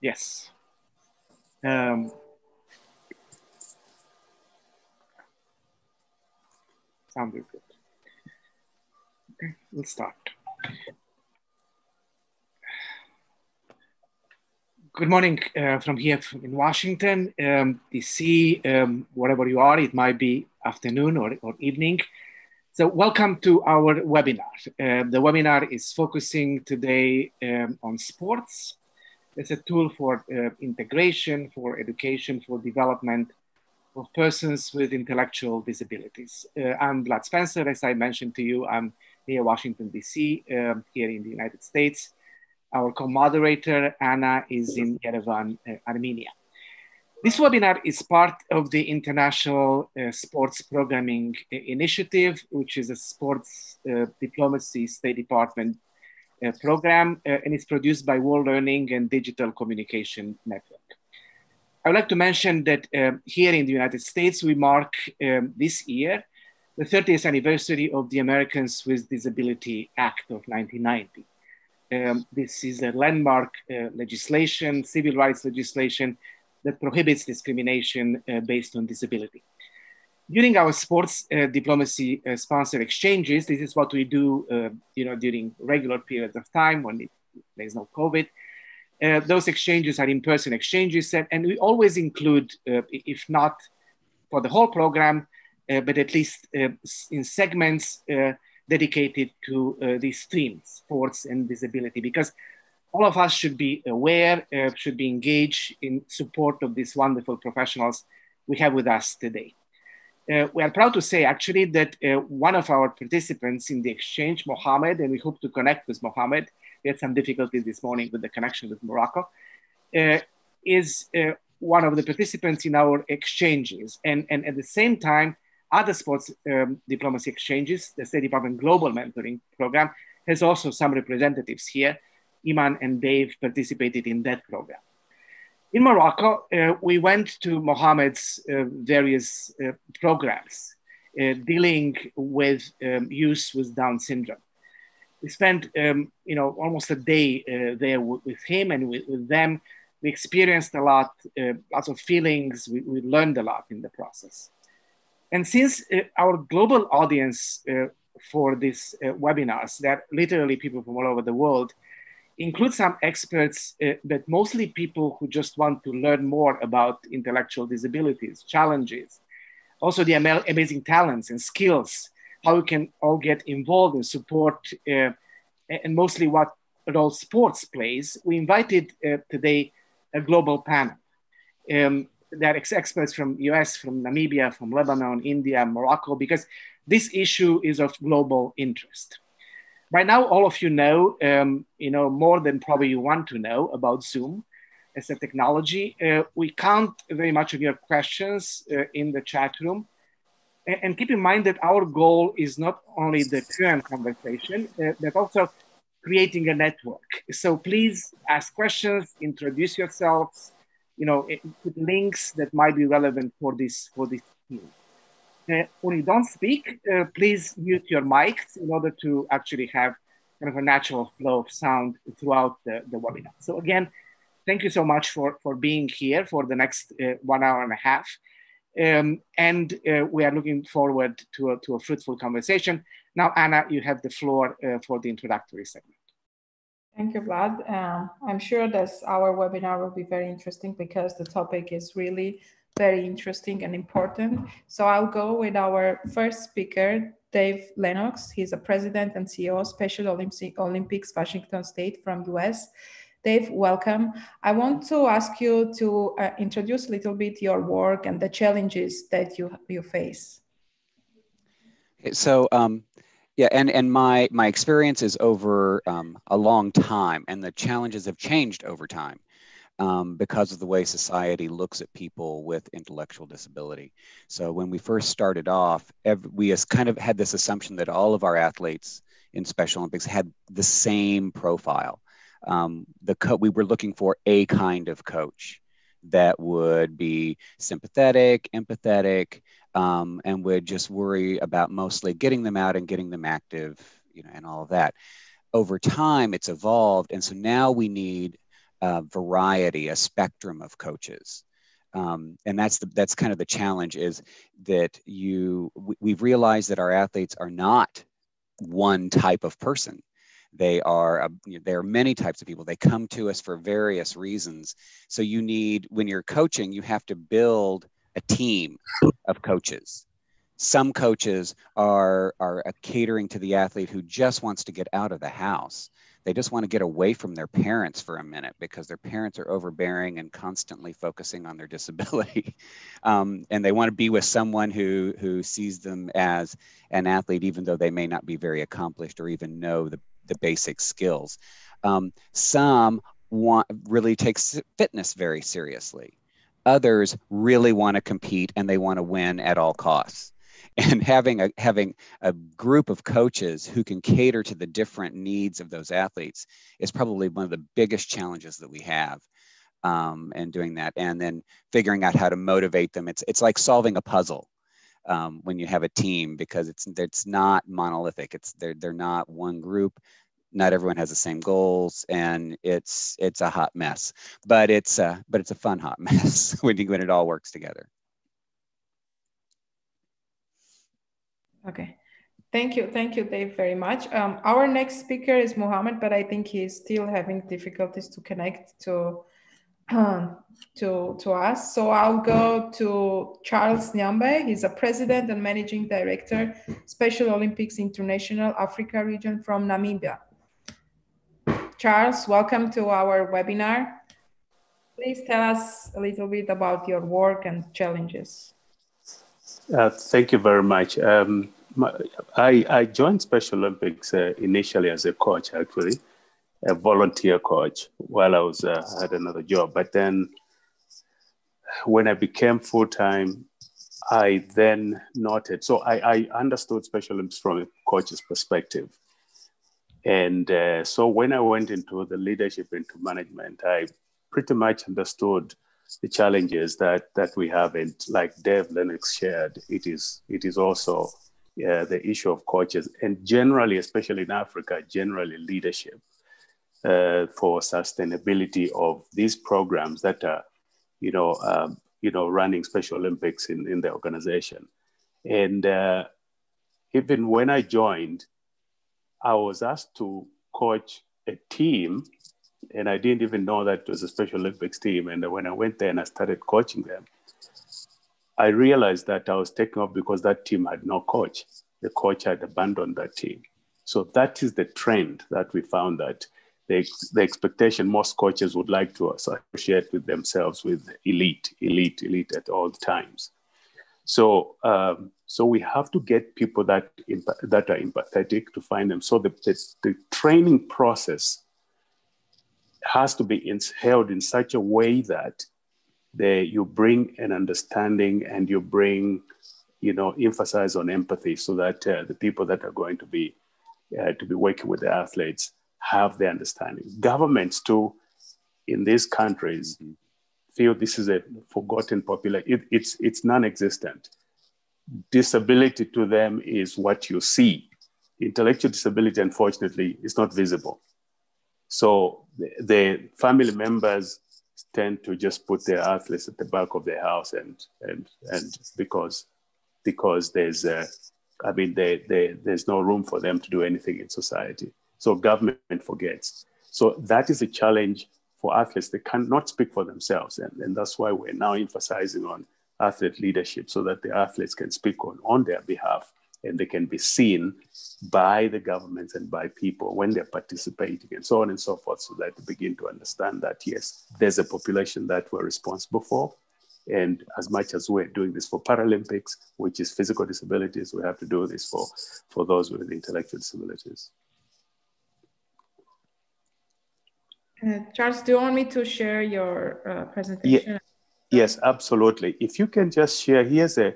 Yes. Um, sounded good. Okay, we'll start. Good morning uh, from here in Washington, um, DC, um, wherever you are, it might be afternoon or, or evening. So welcome to our webinar. Uh, the webinar is focusing today um, on sports. It's a tool for uh, integration, for education, for development of persons with intellectual disabilities. Uh, I'm Vlad Spencer, as I mentioned to you, I'm here in Washington, DC, um, here in the United States. Our co-moderator, Anna, is in Yerevan, uh, Armenia. This webinar is part of the International uh, Sports Programming Initiative, which is a sports uh, diplomacy State Department uh, program, uh, and it's produced by World Learning and Digital Communication Network. I would like to mention that uh, here in the United States, we mark um, this year the 30th anniversary of the Americans with Disability Act of 1990. Um, this is a landmark uh, legislation, civil rights legislation that prohibits discrimination uh, based on disability. During our sports uh, diplomacy uh, sponsor exchanges, this is what we do, uh, you know, during regular periods of time when it, there's no COVID. Uh, those exchanges are in-person exchanges, and, and, we always include, if not for the whole program, but at least in segments dedicated to uh, these themes, sports and disability, because all of us should be aware, uh, should be engaged in support of these wonderful professionals we have with us today. Uh, we are proud to say actually that uh, one of our participants in the exchange, Mohammed, and we hope to connect with Mohammed, we had some difficulties this morning with the connection with Morocco, uh, is uh, one of the participants in our exchanges. And, and at the same time, other sports um, diplomacy exchanges, the State Department Global Mentoring Program, has also some representatives here. Iman and Dave participated in that program. In Morocco, uh, we went to Mohammed's uh, various uh, programs uh, dealing with um, youth with Down syndrome. We spent, um, you know, almost a day uh, there with him and with, with, them. We experienced a lot, uh, lots of feelings. We, we learned a lot in the process. And since our global audience for these webinars, that literally people from all over the world, include some experts, uh, but mostly people who just want to learn more about intellectual disabilities, challenges, also the am amazing talents and skills, how we can all get involved and support, uh, and mostly what role sports plays. We invited uh, today a global panel. Um, there are experts from US, from Namibia, from Lebanon, India, Morocco, because this issue is of global interest. By now, all of you know, um, you know more than probably you want to know about Zoom as a technology. Uh, we count very much of your questions uh, in the chat room. And, and, keep in mind that our goal is not only the current conversation, uh, but also creating a network. So please ask questions, introduce yourselves, you know, with links that might be relevant for this for this team. Uh, when you don't speak, uh, please mute your mics in order to actually have kind of a natural flow of sound throughout the, the webinar. So again, thank you so much for, for being here for the next uh, one hour and a half. Um, and uh, we are looking forward to a, to a fruitful conversation. Now, Anna, you have the floor uh, for the introductory segment. Thank you, Vlad. Um, I'm sure that our webinar will be very interesting because the topic is really very interesting and important. So I'll go with our first speaker, Dave Lennox. He's a president and CEO of Special Olympics Washington State from US. Dave, welcome. I want to ask you to uh, introduce a little bit your work and the challenges that you, you face. So um, yeah, and and my my experience is over um, a long time, and the challenges have changed over time um, because of the way society looks at people with intellectual disability. So when we first started off, every, we has kind of had this assumption that all of our athletes in Special Olympics had the same profile. Um, the co- we were looking for a kind of coach that would be sympathetic, empathetic, um, and would just worry about mostly getting them out and getting them active, you know, and all of that. Over time, it's evolved, and so now we need a variety, a spectrum of coaches. Um, and that's the that's kind of the challenge is that you we've realized that our athletes are not one type of person. They are uh, there are many types of people. They come to us for various reasons. So you need when you're coaching you have to build a team of coaches some coaches are are catering to the athlete who just wants to get out of the house. They just want to get away from their parents for a minute because their parents are overbearing and constantly focusing on their disability. Um, and they want to be with someone who who sees them as an athlete even though they may not be very accomplished or even know the, the basic skills. Um, some want really take fitness very seriously. Others really want to compete and they want to win at all costs and having a having a group of coaches who can cater to the different needs of those athletes is probably one of the biggest challenges that we have um, and doing that and then figuring out how to motivate them. It's it's like solving a puzzle um, when you have a team because it's it's not monolithic. It's they're they're not one group. Not everyone has the same goals and it's it's a hot mess. But it's uh, but it's a fun hot mess when you when it all works together Okay. Thank you. Thank you, Dave, very much. Um, our next speaker is Mohammed, but I think he's still having difficulties to connect to, um, to, to us. So I'll go to Charles Nyambe. He's a president and managing director, Special Olympics International Africa region from Namibia. Charles, welcome to our webinar. Please tell us a little bit about your work and challenges. Uh, thank you very much. Um, my, I, I joined Special Olympics uh, initially as a coach, actually, a volunteer coach, while I was uh, had another job. But then, when I became full time, I then noted. So I, I, understood Special Olympics from a coach's perspective, and uh, so when I went into the leadership into management, I pretty much understood the challenges that that we have and like Dave Lennox shared it is it is also uh, the issue of coaches and generally especially in Africa generally leadership uh, for sustainability of these programs that are you know um, you know running Special Olympics in in the organization and uh, even when I joined I was asked to coach a team and I didn't even know that it was a Special Olympics team. And when I went there and I started coaching them, I realized that I was taken off because that team had no coach. The coach had abandoned that team. So that is the trend that we found that the, the expectation most coaches would like to associate with themselves with elite, elite, elite at all times. So, um, so we have to get people that that are empathetic to find them. So the, the, the training process has to be in, held in such a way that they, you bring an understanding and you bring, you know, emphasize on empathy so that uh, the people that are going to be uh, to be working with the athletes have the understanding. Governments too, in these countries, feel this is a forgotten population. It, it's it's non-existent. Disability to them is what you see. Intellectual disability, unfortunately, is not visible. So the, the family members tend to just put their athletes at the back of their house and and and because because there's uh, I mean they, they, there's no room for them to do anything in society. So government forgets. So that is a challenge for athletes. They cannot speak for themselves, and, and that's why we're now emphasizing on athlete leadership so that the athletes can speak on, on their behalf and they can be seen by the governments and by people when they're participating and so on and so forth so that they begin to understand that yes there's a population that we're responsible for. And as much as we're doing this for paralympics which is physical disabilities we have to do this for for those with intellectual disabilities. Uh, charles do you want me to share your uh, presentation? Yeah. yes absolutely. If you can just share here's a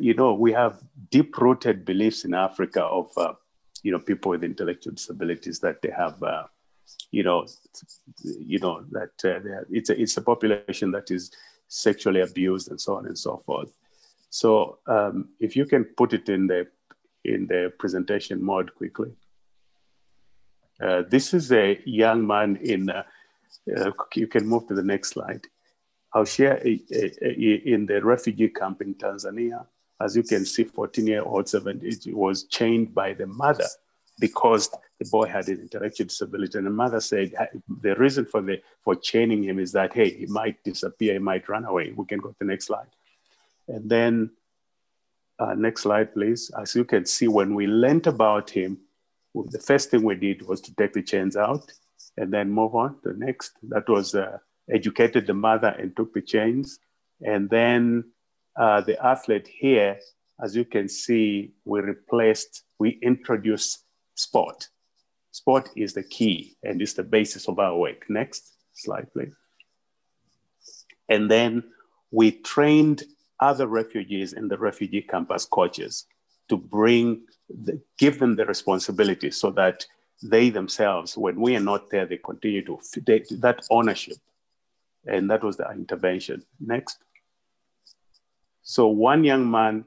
you know, we have deep rooted beliefs in Africa of, uh, you know, people with intellectual disabilities that they have, uh, you know, you know that uh, it's a it's a population that is sexually abused and so on and so forth. So um, if you can put it in the in the presentation mode quickly. Uh, this is a young man in uh, Uh, you can move to the next slide. I'll share a, a, a, in the refugee camp in Tanzania. As you can see, 14 year old, 17 was chained by the mother because the boy had an intellectual disability. And the mother said the reason for, the, for chaining him is that, hey, he might disappear, he might run away. We can go to the next slide. And then, uh, next slide, please. As you can see, when we learned about him, the first thing we did was to take the chains out and then move on to the next. That was uh, educated the mother and took the chains. And then uh, the athlete here, as you can see, we replaced, we introduced sport. Sport is the key and is the basis of our work. Next slide, please. And then we trained other refugees in the refugee campus coaches to bring, the, give them the responsibility so that they themselves, when we are not there, they continue to, they, that ownership. And that was the intervention. Next. So one young man,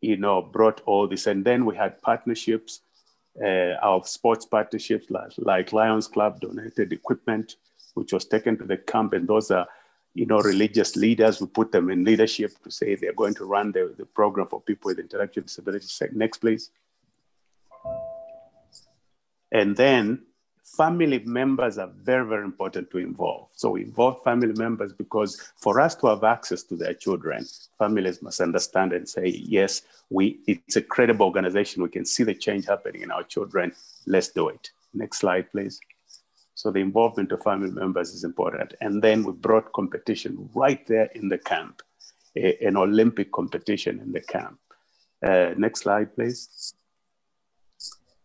you know, brought all this, and then we had partnerships uh, our sports partnerships like, like Lions Club donated equipment, which was taken to the camp. And those are, you know, religious leaders. We put them in leadership to say they're going to run the, the program for people with intellectual disabilities. Next, please. And then family members are very, very important to involve. So we involve family members because for us to have access to their children, families must understand and say, yes, we it's a credible organization. We can see the change happening in our children. Let's do it. Next slide, please. So the involvement of family members is important. And then we brought competition right there in the camp, a, an Olympic competition in the camp. Uh, next slide, please.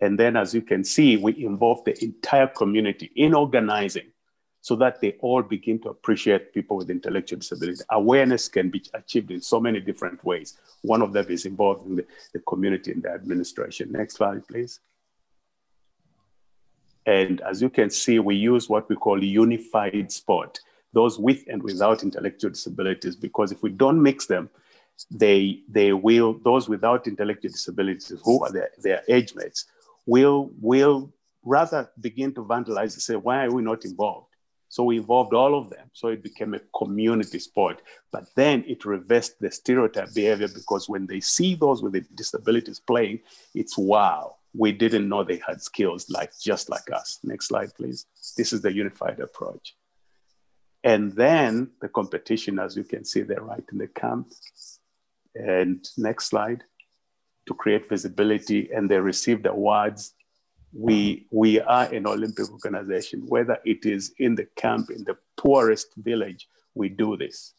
And then, as you can see, we involve the entire community in organizing so that they all begin to appreciate people with intellectual disability. Awareness can be achieved in so many different ways. One of them is involving the, the community and the administration. Next slide, please. And as you can see, we use what we call unified sport, those with and without intellectual disabilities, because if we don't mix them, they, they will, those without intellectual disabilities who are their, their age mates will will rather begin to vandalize and say, why are we not involved? So we involved all of them. So it became a community sport. But then it reversed the stereotype behavior because when they see those with the disabilities playing, it's wow, we didn't know they had skills like just like us. Next slide, please. This is the unified approach. And then the competition, as you can see there right in the camp. And next slide to create visibility and they received awards. We, we are an Olympic organization, whether it is in the camp, in the poorest village, we do this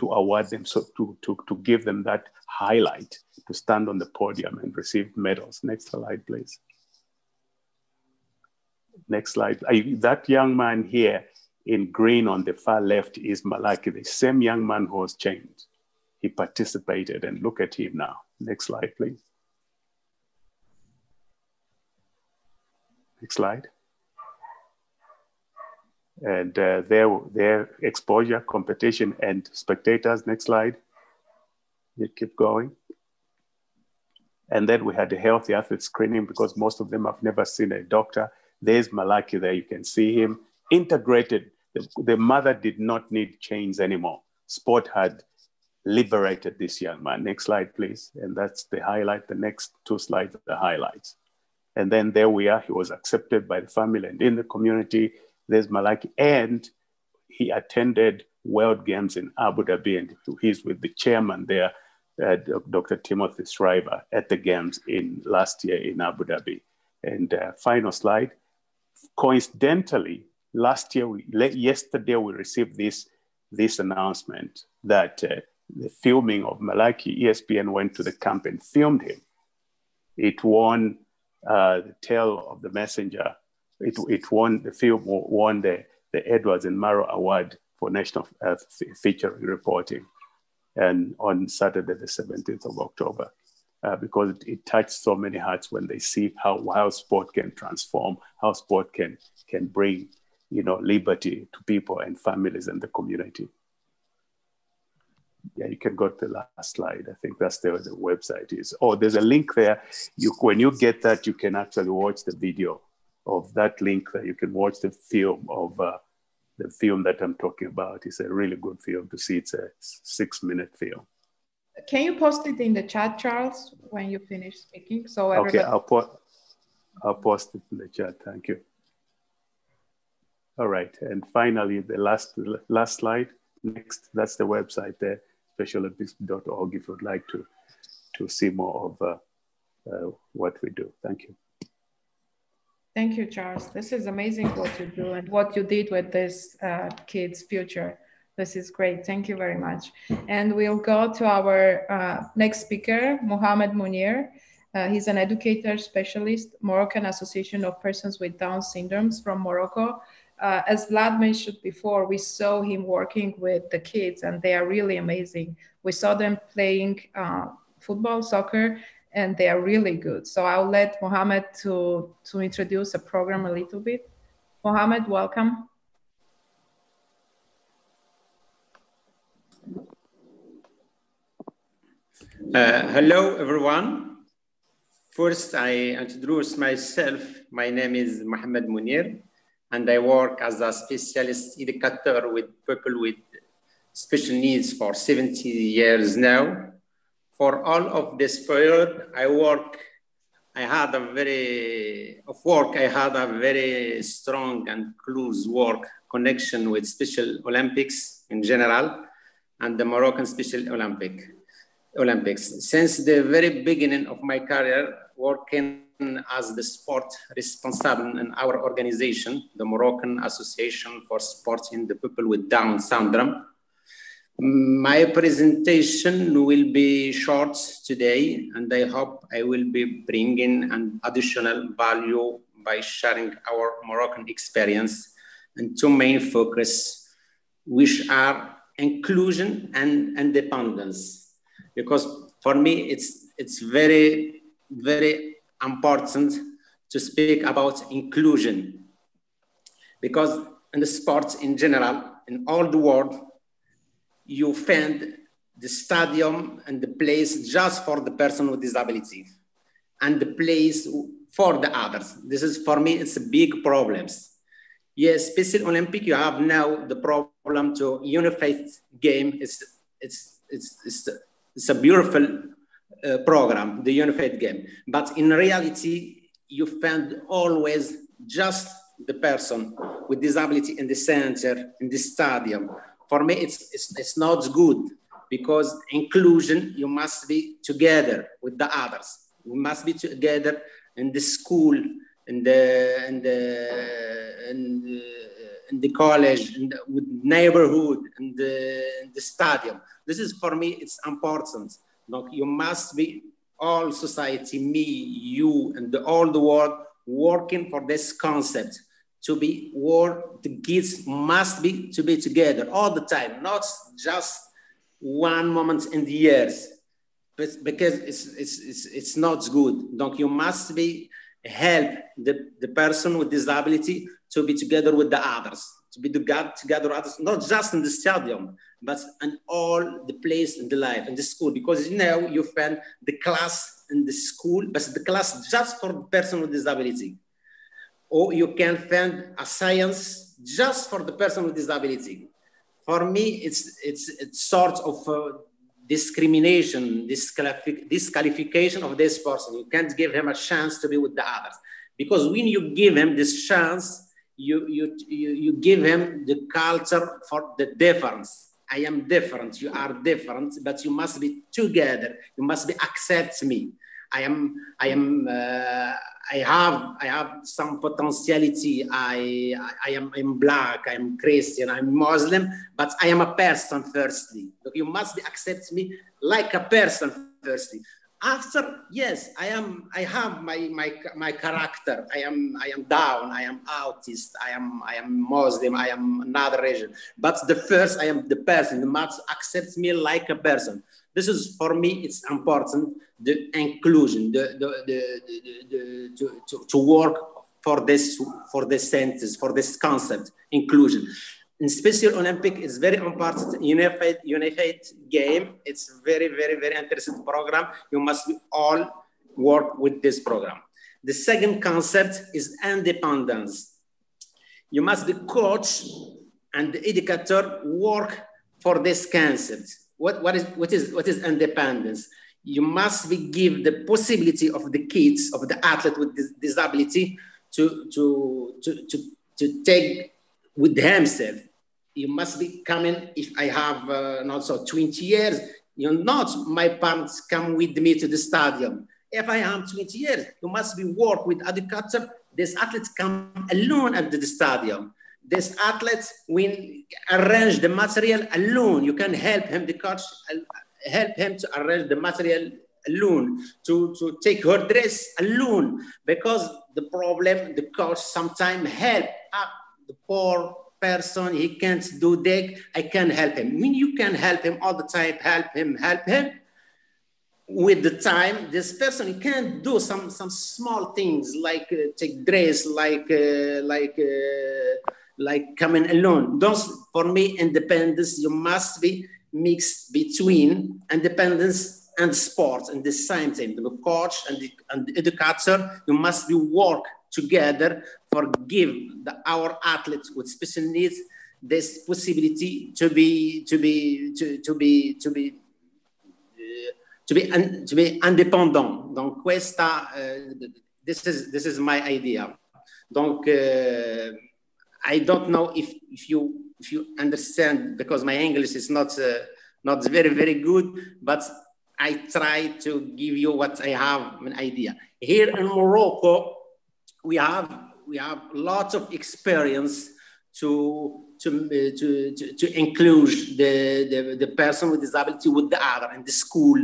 to award them, so to, to, to give them that highlight, to stand on the podium and receive medals. Next slide, please. Next slide. I, that young man here in green on the far left is Malaki, the same young man who was chained. He participated and look at him now. Next slide, please. Next slide. And uh, their, their exposure, competition, and spectators. Next slide. You keep going. And then we had the healthy athlete screening because most of them have never seen a doctor. There's Malaki there. You can see him integrated. The, the mother did not need chains anymore. Sport had liberated this young man. Next slide, please. And that's the highlight. The next two slides are the highlights. And then there we are. He was accepted by the family and in the community. There's Malaki. And he attended World Games in Abu Dhabi. And he's with the chairman there, uh, Dr. Timothy Shriver, at the Games in last year in Abu Dhabi. And uh, final slide. Coincidentally, last year, we, yesterday, we received this, this announcement that uh, the filming of Malaki, ESPN went to the camp and filmed him. It won uh, the tale of the messenger. It, it won the film won the, the Edward R. Murrow Award for national uh, featuring reporting, and on Saturday the 17th of October. Uh, because it, it, touched so many hearts when they see how, how sport can transform, how sport can can bring, you know, liberty to people and families and the community yeah, you can go to the last slide. I think that's the, the website is. Oh, there's a link there. You when you get that, you can actually watch the video of that link there. You can watch the film of uh, the film that I'm talking about It's a really good film to see. It's a six minute film. Can you post it in the chat, Charles, when you finish speaking? So everybody... Okay, I'll, po- I'll post it in the chat. Thank you. All right, and finally, the last last slide. Next, that's the website there, specialolympics.org. If you'd like to to see more of uh, uh, what we do. Thank you. Thank you, Charles. This is amazing what you do and what you did with this uh, kid's future. This is great. Thank you very much. And we'll go to our uh, next speaker, Mohamed Munir. Uh, he's an educator specialist, Moroccan Association of Persons with Down Syndromes from Morocco. Uh, as Vlad mentioned before, we saw him working with the kids and they are really amazing. We saw them playing uh, football, soccer, and they are really good. So I'll let Mohamed to, to introduce the program a little bit. Mohamed, welcome. Uh, hello, everyone. First, I introduce myself. My name is Mohamed Munir, and I work as a specialist educator with people with special needs for 70 years now for all of this period, I work, I had a very, of work, I had a very strong and close work connection with Special Olympics in general and the Moroccan Special Olympic, Olympics. Since the very beginning of my career, working as the sport responsible in our organization, the Moroccan Association for Sport in the People with Down Syndrome, my presentation will be short today, and I hope I will be bringing an additional value by sharing our Moroccan experience and two main focus, which are inclusion and independence. Because for me, it's, it's very, very important to speak about inclusion. Because in the sports in general, in all the world, you find the stadium and the place just for the person with disability and the place for the others. This is for me, it's a big problems. Yes, Special Olympic, you have now the problem to unified game. It's, it's, it's, it's, it's a beautiful uh, program, the unified game. But in reality, you find always just the person with disability in the center, in the stadium, for me, it's, it's, it's not good because inclusion, you must be together with the others. We must be together in the school, in the, in the, in the, in the college, in the, with neighborhood, in the, in the stadium. This is for me, it's important. Like you must be all society, me, you, and the, all the world working for this concept to be work the kids must be to be together all the time not just one moment in the years. But because it's it's it's, it's not good. Donc you must be help the, the person with disability to be together with the others to be together together others not just in the stadium but in all the place in the life in the school because you know you find the class in the school but the class just for the person with disability or you can find a science just for the person with disability. For me, it's, it's, it's sort of uh, discrimination, disqualification of this person. You can't give him a chance to be with the others. Because when you give him this chance, you, you, you, you give him the culture for the difference. I am different, you are different, but you must be together. You must be accept me. I am, I am, uh, I have I have some potentiality. I I am I'm black. I'm Christian. I'm Muslim. But I am a person firstly. You must accept me like a person firstly. After yes, I am. I have my my my character. I am I am down. I am autist. I am I am Muslim. I am another religion. But the first, I am the person. The must accept me like a person. This is for me. It's important the inclusion, the, the, the, the, to, to, to work for this, for this sentence, for this concept, inclusion. In Special Olympic, is very important, unified, unified game. It's very, very, very interesting program. You must all work with this program. The second concept is independence. You must be coach and the educator work for this concept. What, what, is, what, is, what is independence? You must be give the possibility of the kids, of the athlete with disability to, to, to, to, to take with himself. You must be coming, if I have uh, not so 20 years, you know, not my parents come with me to the stadium. If I am 20 years, you must be work with educator. These athletes come alone at the stadium. These athletes will arrange the material alone. You can help him, the coach, help him to arrange the material alone, to, to take her dress alone, because the problem, the coach sometimes help up the poor person, he can't do that, I can help him. I mean, you can help him all the time, help him, help him. With the time, this person can do some, some small things like uh, take dress, like, uh, like, uh, like coming alone. Those, for me, independence, you must be mixed between independence and sports and the same thing. The coach and the, and the educator, you must be work together for give the, our athletes with special needs this possibility to be to be to, to be to be uh, to be to be independent. Donc questa uh, this is this is my idea. Donc uh, I don't know if if you if you understand because my English is not uh, not very very good, but I try to give you what I have an idea. Here in Morocco, we have we have lots of experience to to to to, to include the, the the person with disability with the other in the school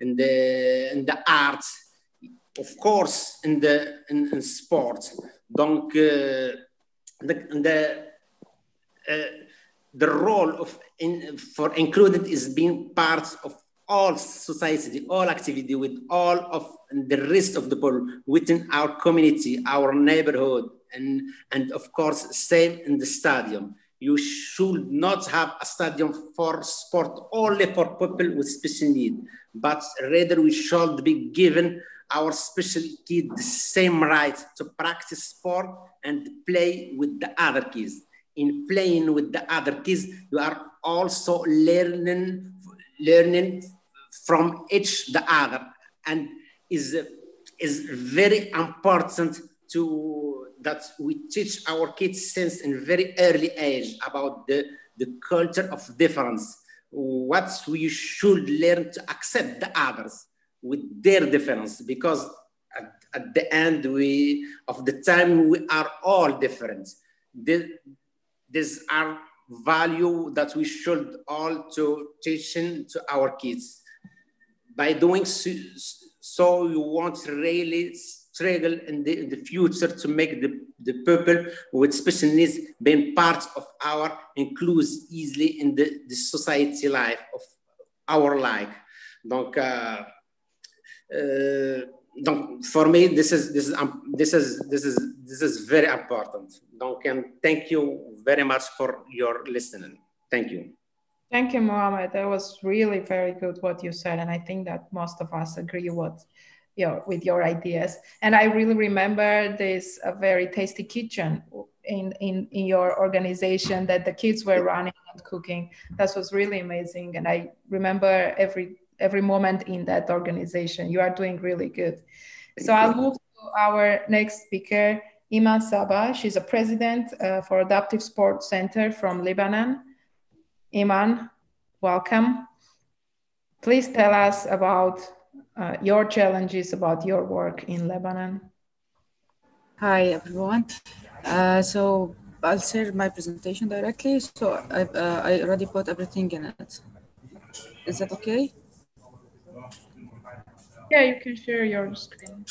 in the in the arts of course in the in, in sports. Donc uh, the the uh, the role of in, for included is being part of all society, all activity with all of the rest of the people within our community, our neighborhood, and, and of course, same in the stadium. You should not have a stadium for sport only for people with special need, but rather we should be given our special kids the same right to practice sport and play with the other kids. In playing with the other kids, you are also learning learning from each the other and is is very important to that we teach our kids since in very early age about the, the culture of difference. What we should learn to accept the others with their difference because at, at the end we of the time we are all different. These are value that we should all to teach to our kids by doing so, so you won't really struggle in the, in the future to make the, the people with special needs being part of our includes easily in the, the society life of our life. Donc, uh, uh, donc for me, this is this is um, this is this is this is very important. Donc, and thank you very much for your listening. Thank you. Thank you, Mohammed. That was really very good what you said, and I think that most of us agree with your with your ideas. And I really remember this a very tasty kitchen in, in in your organization that the kids were running and cooking. That was really amazing, and I remember every every moment in that organization. You are doing really good. Thank so you. I'll move to our next speaker, Iman Saba. She's a president uh, for Adaptive Sports Center from Lebanon. Iman, welcome. Please tell us about uh, your challenges, about your work in Lebanon. Hi, everyone. Uh, so I'll share my presentation directly. So I, uh, I already put everything in it. Is that okay? Yeah, you can share your screen.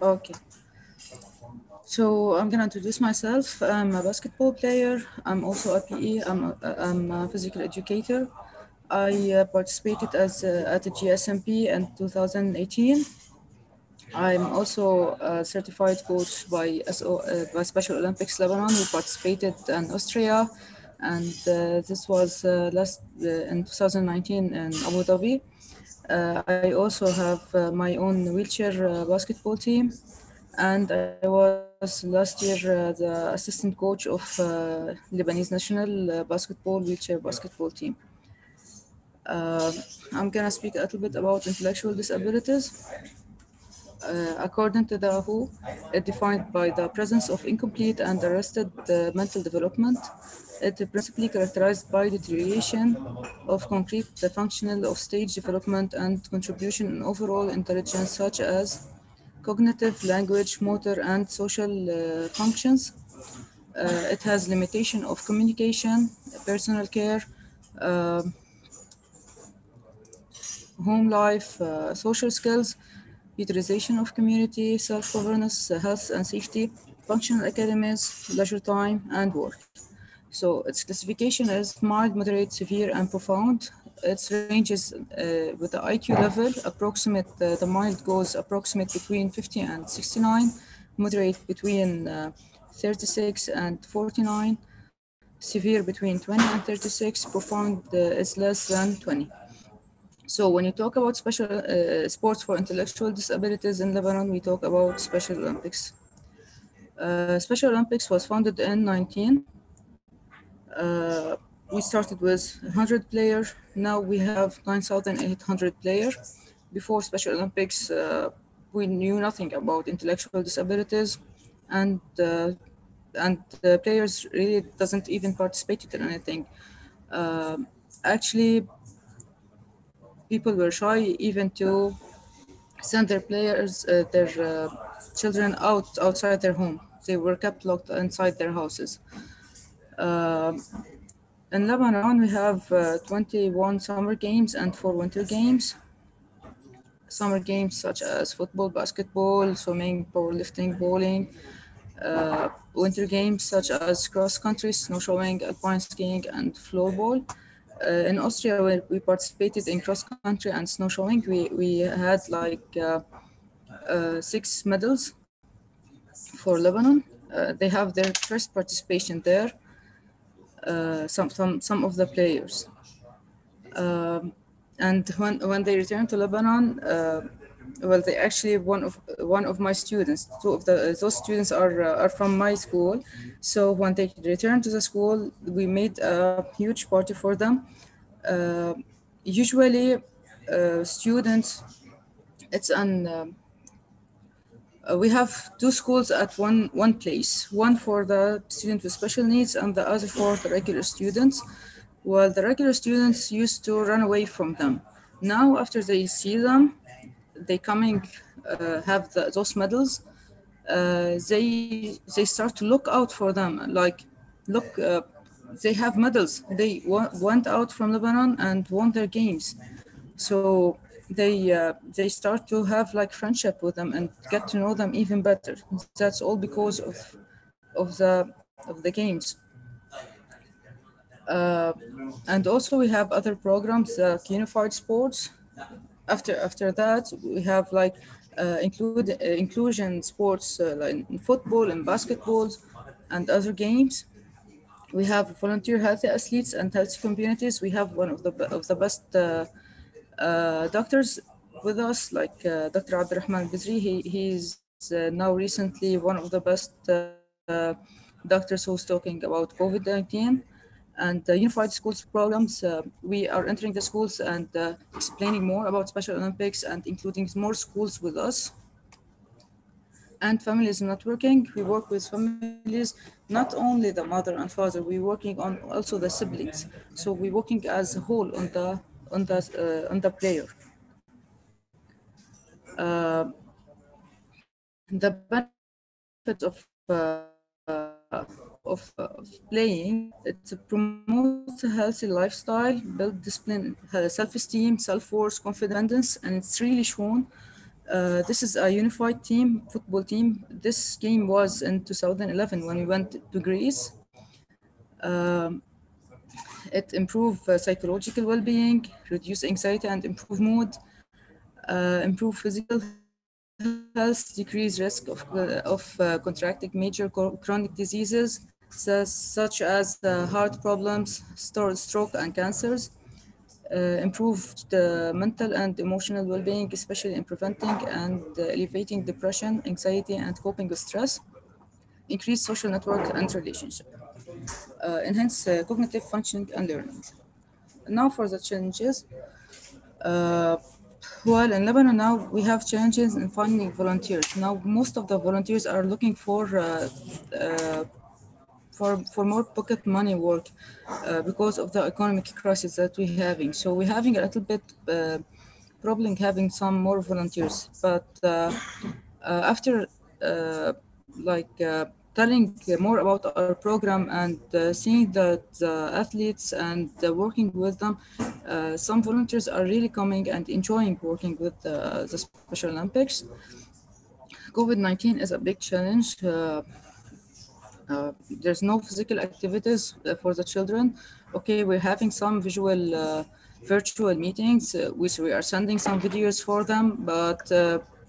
Okay. So I'm gonna introduce myself. I'm a basketball player. I'm also a PE. I'm a, I'm a physical educator. I uh, participated as uh, at the GSMP in 2018. I'm also a certified coach by, SO, uh, by Special Olympics Lebanon. We participated in Austria and uh, this was uh, last uh, in 2019 in Abu Dhabi. Uh, I also have uh, my own wheelchair uh, basketball team, and I was last year the assistant coach of Lebanese national basketball wheelchair basketball team. I'm gonna speak a little bit about intellectual disabilities. Uh, according to the WHO, it defined by the presence of incomplete and arrested uh, mental development. It is principally characterized by deterioration of concrete the functional of stage development and contribution in overall intelligence, such as cognitive, language, motor, and social uh, functions. Uh, it has limitation of communication, personal care, uh, home life, uh, social skills, utilization of community, self-governance, health and safety, functional academics, leisure time, and work. So its classification is mild, moderate, severe, and profound. Its ranges uh, with the IQ level, approximate, uh, the mild goes approximate between 50 and 69, moderate between uh, 36 and 49, severe between 20 and 36, profound uh, is less than 20. So when you talk about special uh, sports for intellectual disabilities in Lebanon, we talk about Special Olympics. Uh, Special Olympics was founded in 19. Uh, we started with 100 players. Now we have 9,800 players. Before Special Olympics, uh, we knew nothing about intellectual disabilities, and uh, and the players really doesn't even participate in anything. Uh, actually, people were shy even to send their players, uh, their uh, children out outside their home. They were kept locked inside their houses. Uh, in Lebanon, we have uh, 21 summer games and four winter games. Summer games such as football, basketball, swimming, powerlifting, bowling. Uh, winter games such as cross country, snowshoeing, alpine skiing, and floorball. Uh, in Austria, where we participated in cross country and snowshoeing, we, we had like uh, uh, six medals for Lebanon. Uh, they have their first participation there, some, some, some of the players. Um, and when, when they returned to Lebanon, well, they actually one of one of my students. Two of the those students are uh, are from my school. So when they returned to the school, we made a huge party for them. Uh, usually, uh, students, it's an uh, we have two schools at one one place. One for the students with special needs, and the other for the regular students. Well, the regular students used to run away from them. Now, after they see them, they coming uh, have the, those medals, uh, they they start to look out for them. Like, look, uh, they have medals. They went out from Lebanon and won their games, so they uh, they start to have like friendship with them and get to know them even better. That's all because of of the of the games. Uh, and also we have other programs like unified sports after after that we have like uh, include uh, inclusion sports uh, like football and basketball and other games. We have volunteer healthy athletes and healthy communities. We have one of the of the best uh, uh, doctors with us like uh, dr abdurrahman bizri he he's now recently one of the best doctors who's talking about covid-19 and the unified schools programs uh, we are entering the schools and uh, explaining more about special olympics and including more schools with us. And families networking we work with families not only the mother and father we're working on also the siblings. So we're working as a whole on the on the uh, on the player. Uh, the benefit of uh, of, of playing. It promotes a healthy lifestyle, build discipline, self-esteem, self-worth, confidence, and it's really shown. Uh, this is a unified team, football team. This game was in 2011 when we went to Greece. Um, it improved uh, psychological well-being, reduce anxiety and improve mood, uh, improve physical health, decrease risk of, uh, of uh, contracting major chronic diseases, such as heart problems, stroke, and cancers. Uh, improved the mental and emotional well-being, especially in preventing and uh, alleviating depression, anxiety, and coping with stress. Increase social network and relationship. Uh, enhance cognitive functioning and learning. Now for the challenges. Well, in Lebanon now we have challenges in finding volunteers. Now most of the volunteers are looking for uh, uh, for for more pocket money work uh, because of the economic crisis that we're having. So we're having a little bit uh, problem having some more volunteers. But uh, uh after uh, like uh, telling more about our program and seeing that the athletes and working with them, some volunteers are really coming and enjoying working with the Special Olympics. COVID-19 is a big challenge. Uh, there's no physical activities uh, for the children. Okay, we're having some visual uh, virtual meetings, which we are sending some videos for them, but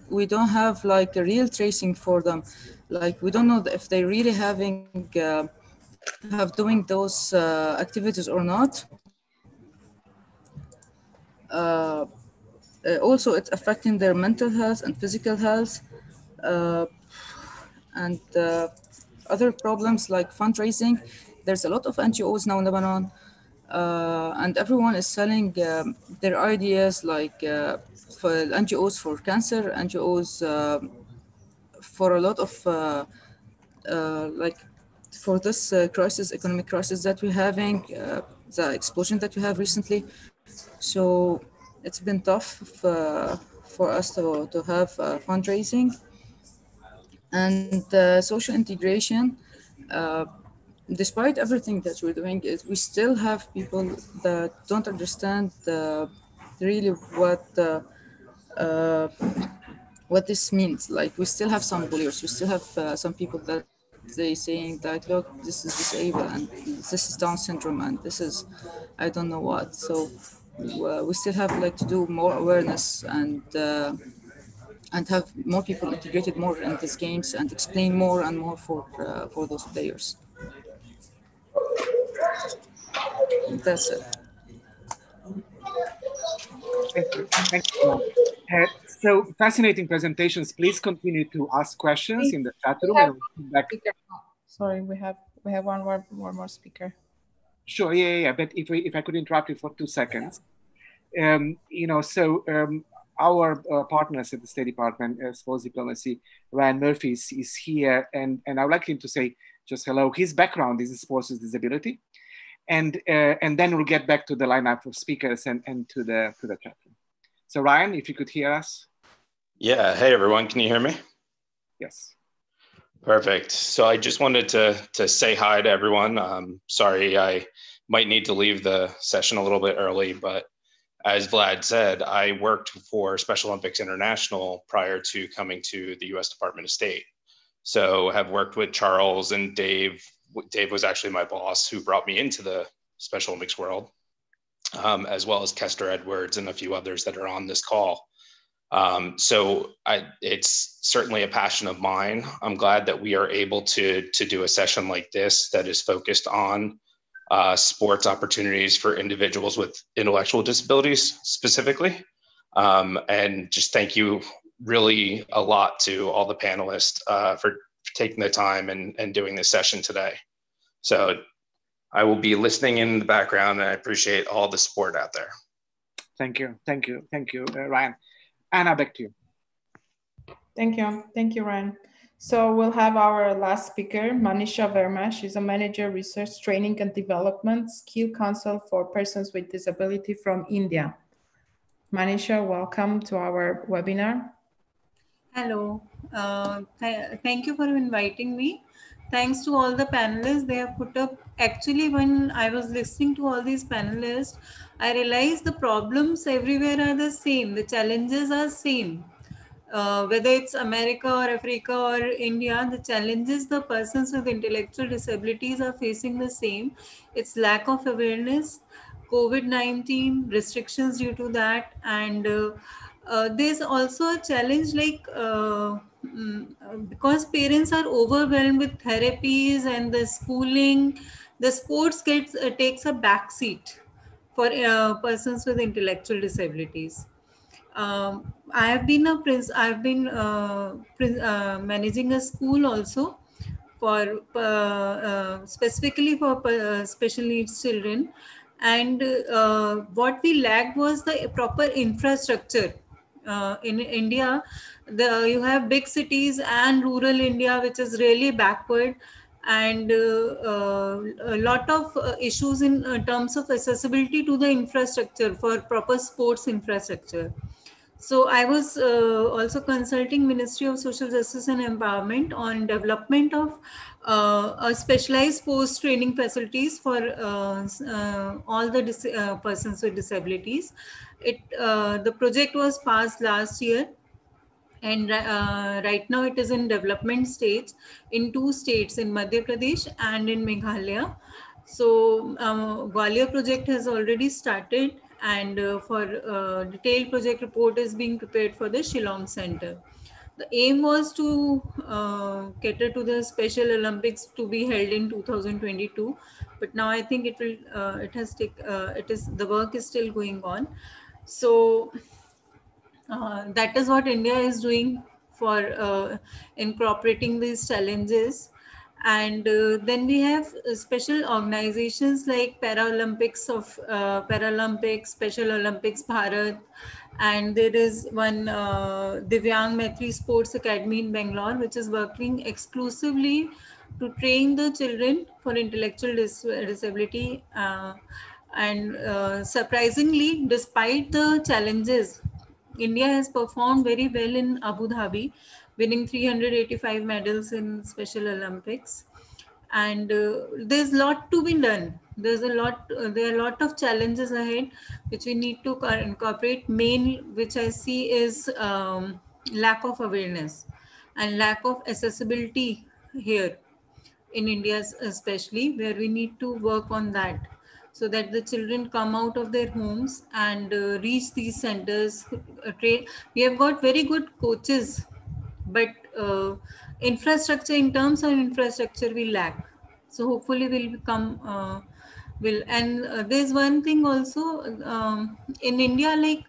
we don't have like a real tracing for them. Like we don't know if they're really having have doing those activities or not. Uh, also it's affecting their mental health and physical health uh, and uh, other problems like fundraising. There's a lot of NGOs now in Lebanon, uh, and everyone is selling um, their ideas like uh, for NGOs for cancer, NGOs uh, for a lot of uh, uh, like for this uh, crisis, economic crisis that we're having, the explosion that we have recently. So it's been tough for, for us to, to have fundraising and uh, social integration uh, despite everything that we're doing is we still have people that don't understand uh, really what uh, what this means. Like we still have some bullies we still have uh, some people that they saying that look this is disabled and this is down syndrome and this is i don't know what. So uh, we still have like to do more awareness and and have more people integrated more in these games and explain more and more for uh, for those players. That's it. Thank you. Thank you. Uh, so fascinating presentations. Please continue to ask questions in the chat room. And we'll back. Sorry, we have we have one more one more speaker. Sure. Yeah, yeah. yeah. But if we if I could interrupt you for two seconds, um, you know, so um, our uh, partners at the State Department, uh, Sports Diplomacy, Ryan Murphy is, is, here, and, and I would like him to say just hello. His background is in sports with disability, and uh, and then we'll get back to the lineup of speakers and, and to the to the chat room. So Ryan, if you could hear us. Yeah. Hey everyone, can you hear me? Yes. Perfect. So I just wanted to to say hi to everyone. Um, sorry, I might need to leave the session a little bit early, but as Vlad said, I worked for Special Olympics International prior to coming to the US Department of State. So have worked with Charles and Dave. Dave was actually my boss who brought me into the Special Olympics world, um, as well as Kester Edwards and a few others that are on this call. Um, so I, it's certainly a passion of mine. I'm glad that we are able to, to do a session like this that is focused on uh, sports opportunities for individuals with intellectual disabilities specifically. Um, and just thank you really a lot to all the panelists uh, for, for, taking the time and, and doing this session today. So I will be listening in the background and I appreciate all the support out there. Thank you. Thank you. Thank you, uh, Ryan. Anna, back to you. Thank you. Thank you, Ryan. So we'll have our last speaker, Manisha Verma. She's a manager, research, training and development, skill council for persons with disability from India. Manisha, welcome to our webinar. Hello, uh, th thank you for inviting me. Thanks to all the panelists they have put up. Actually, when I was listening to all these panelists, I realized the problems everywhere are the same. The challenges are same uh, whether it's America or Africa or India, the challenges the persons with intellectual disabilities are facing the same. It's lack of awareness, COVID 19, restrictions due to that, and uh, uh, there's also a challenge like uh, mm, because parents are overwhelmed with therapies and the schooling the sports gets uh, takes a backseat for uh, persons with intellectual disabilities um, i have been a prince i've been uh, uh, managing a school also for specifically for special needs children. And what we lacked was the proper infrastructure. Uh, in India, the, you have big cities and rural India, which is really backward. And uh, uh, a lot of uh, issues in uh, terms of accessibility to the infrastructure for proper sports infrastructure. So I was uh, also consulting Ministry of Social Justice and Empowerment on development of a specialized post training facilities for all the persons with disabilities. It uh, the project was passed last year. And uh, right now it is in development stage in two states in madhya pradesh and in meghalaya. So um, gwalior project has already started and uh, for uh, detailed project report is being prepared for the shillong center the aim was to uh, cater to the special olympics to be held in 2022 but now i think it will uh, it has take uh, it is the work is still going on so uh, that is what India is doing for incorporating these challenges. And uh, then we have special organizations like Paralympics of uh, Paralympics, Special Olympics Bharat, and there is one uh, Divyang Maitri Sports Academy in Bangalore, which is working exclusively to train the children for intellectual dis disability uh, and uh, surprisingly, despite the challenges, India has performed very well in Abu Dhabi, winning 385 medals in Special Olympics. And uh, there's a lot to be done. There's a lot. Uh, there are a lot of challenges ahead, which we need to incorporate. Main, which I see, is um, lack of awareness and lack of accessibility here in India, especially, where we need to work on that so that the children come out of their homes and uh, reach these centers. Uh. We have got very good coaches, but uh, infrastructure in terms of infrastructure we lack. So hopefully we'll become uh, will and uh, there's one thing also um, in India like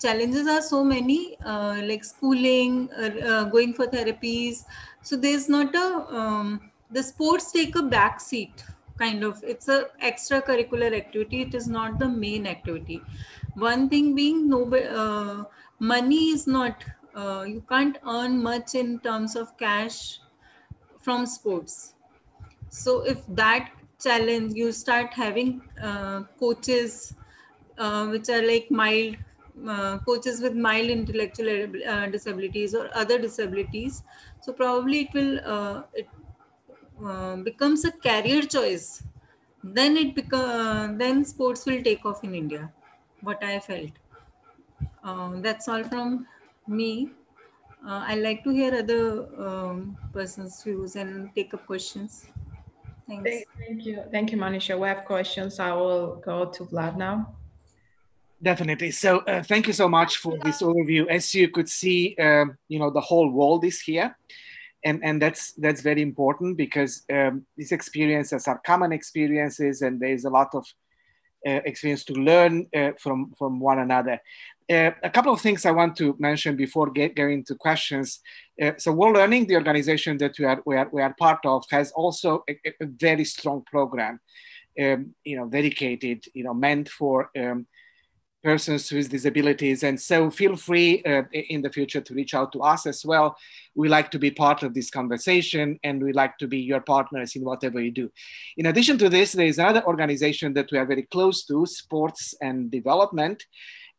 challenges are so many uh, like schooling going for therapies. So there's not a um, the sports take a back seat kind of. It's a extracurricular activity. It is not the main activity. One thing being no uh, money is not uh, you can't earn much in terms of cash from sports so if that challenge you start having uh, coaches uh, which are like mild uh, coaches with mild intellectual uh, disabilities or other disabilities so probably it will it um, becomes a career choice, then it become uh, then sports will take off in India. What I felt. That's all from me. Uh, I like to hear other um, persons' views and take up questions. Thanks. Thank you. Thank you, Manisha. We have questions. I will go to Vlad now. Definitely. So uh, thank you so much for this overview. As you could see, uh, you know, the whole world is here and and that's that's very important because um, these experiences are common experiences and there's a lot of uh, experience to learn uh, from from one another uh, a couple of things i want to mention before get, getting to questions uh, so world learning the organization that we are, we are we are part of has also a, a very strong program um, you know dedicated you know meant for um, persons with disabilities. And so feel free uh, in the future to reach out to us as well. We like to be part of this conversation and we like to be your partners in whatever you do. In addition to this, there is another organization that we are very close to, Sports and Development.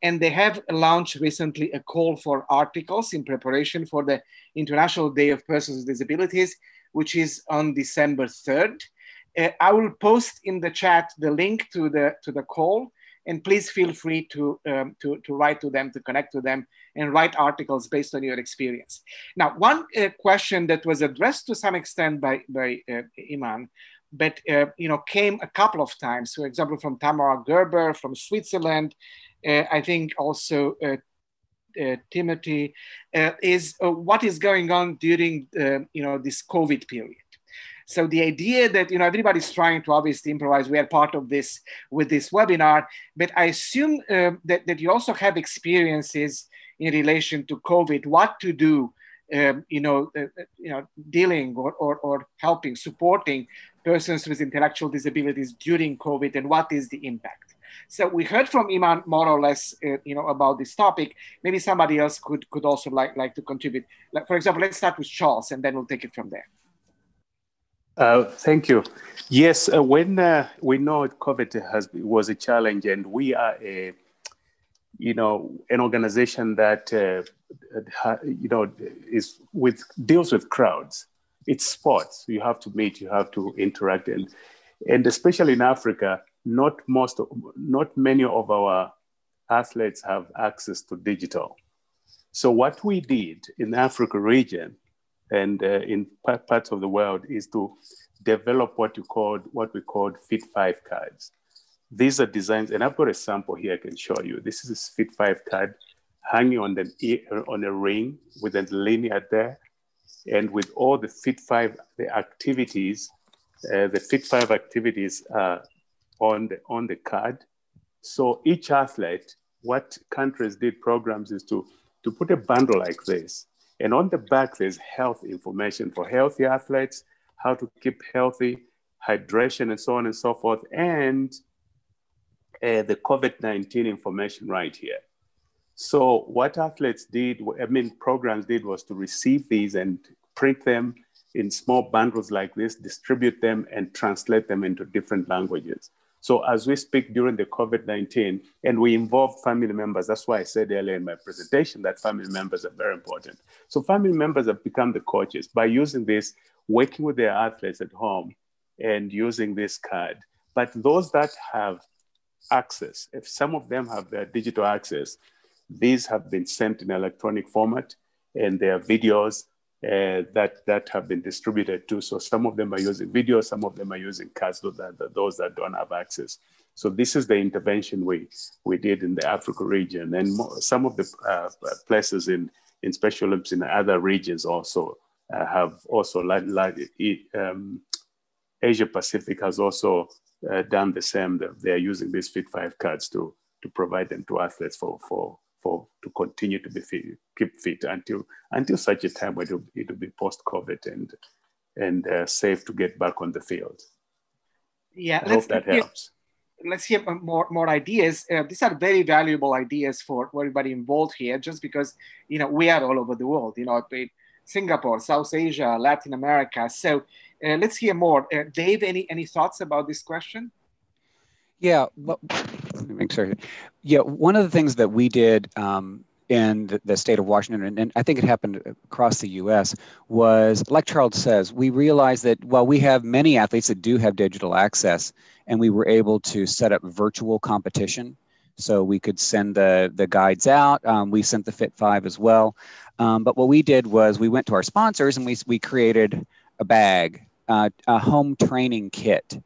And they have launched recently a call for articles in preparation for the International Day of Persons with Disabilities, which is on December 3rd. Uh, I will post in the chat the link to the to the call and please feel free to, um, to, to write to them, to connect to them, and write articles based on your experience. Now, one uh, question that was addressed to some extent by, by uh, Iman, but uh, you know came a couple of times. For example, from Tamara Gerber from Switzerland, I think also uh, uh, Timothy, uh, is uh, what is going on during you know this COVID period. So the idea that you know everybody's trying to obviously improvise, we are part of this with this webinar, but I assume uh, that, that you also have experiences in relation to COVID, what to do, um, you know, uh, uh, you know, dealing or, or, or helping, supporting persons with intellectual disabilities during COVID, and what is the impact. So we heard from Iman more or less, uh, you know, about this topic. Maybe somebody else could could also like like to contribute. Like for example, let's start with Charles, and then we'll take it from there. Uh, thank you. Yes, uh, when uh, we know COVID has was a challenge, and we are a, you know, an organization that uh, you know is with deals with crowds. It's sports. You have to meet. You have to interact, and and especially in Africa, not most, not many of our athletes have access to digital. So what we did in the Africa region and uh, in parts of the world is to develop what you called what we called Fit Five cards. These are designs, and I've got a sample here I can show you. This is a Fit Five card hanging on the on a ring with a linear there, and with all the Fit Five the activities, uh, the Fit Five activities are on the on the card. So each athlete, what countries did programs is to to put a bundle like this and on the back, there's health information for healthy athletes, how to keep healthy, hydration, and so on and so forth, and uh, the COVID 19 information right here. So, what athletes did, I mean, programs did was to receive these and print them in small bundles like this, distribute them, and translate them into different languages. So as we speak during the COVID-19, and we involve family members, that's why I said earlier in my presentation that family members are very important. So family members have become the coaches by using this, working with their athletes at home and using this card. But those that have access, if some of them have their digital access, these have been sent in electronic format and their videos uh, that that have been distributed to. So some of them are using video, some of them are using cards. Those that those that don't have access. So this is the intervention we we did in the Africa region, and some of the uh, places in in Special Olympics in other regions also uh, have also like, like um, Asia Pacific has also uh, done the same. They are using these Fit Five cards to to provide them to athletes for for for to continue to be fit, keep fit until until such a time where it'll, it'll be post COVID and and uh, safe to get back on the field. Yeah, I hope that hear, helps. Let's hear more more ideas. Uh, these are very valuable ideas for everybody involved here, just because you know we are all over the world. You know, Singapore, South Asia, Latin America. So uh, let's hear more. Uh, Dave, any any thoughts about this question? Yeah, well, let me make sure. Yeah, one of the things that we did um, in the, state of Washington, and, and, I think it happened across the U.S., was like Charles says, we realized that while we have many athletes that do have digital access, and we were able to set up virtual competition. So we could send the, the guides out. Um, we sent the Fit 5 as well. Um, but what we did was we went to our sponsors and we, we created a bag, uh, a home training kit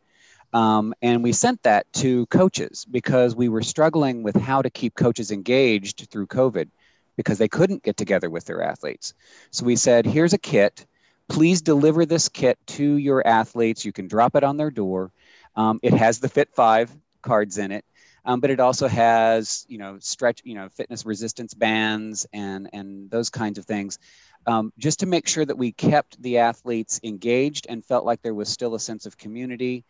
um, and we sent that to coaches because we were struggling with how to keep coaches engaged through COVID because they couldn't get together with their athletes. So we said, here's a kit. Please deliver this kit to your athletes. You can drop it on their door. Um, it has the Fit 5 cards in it. Um, but it also has, you know, stretch, you know, fitness resistance bands and and those kinds of things, um, just to make sure that we kept the athletes engaged and felt like there was still a sense of community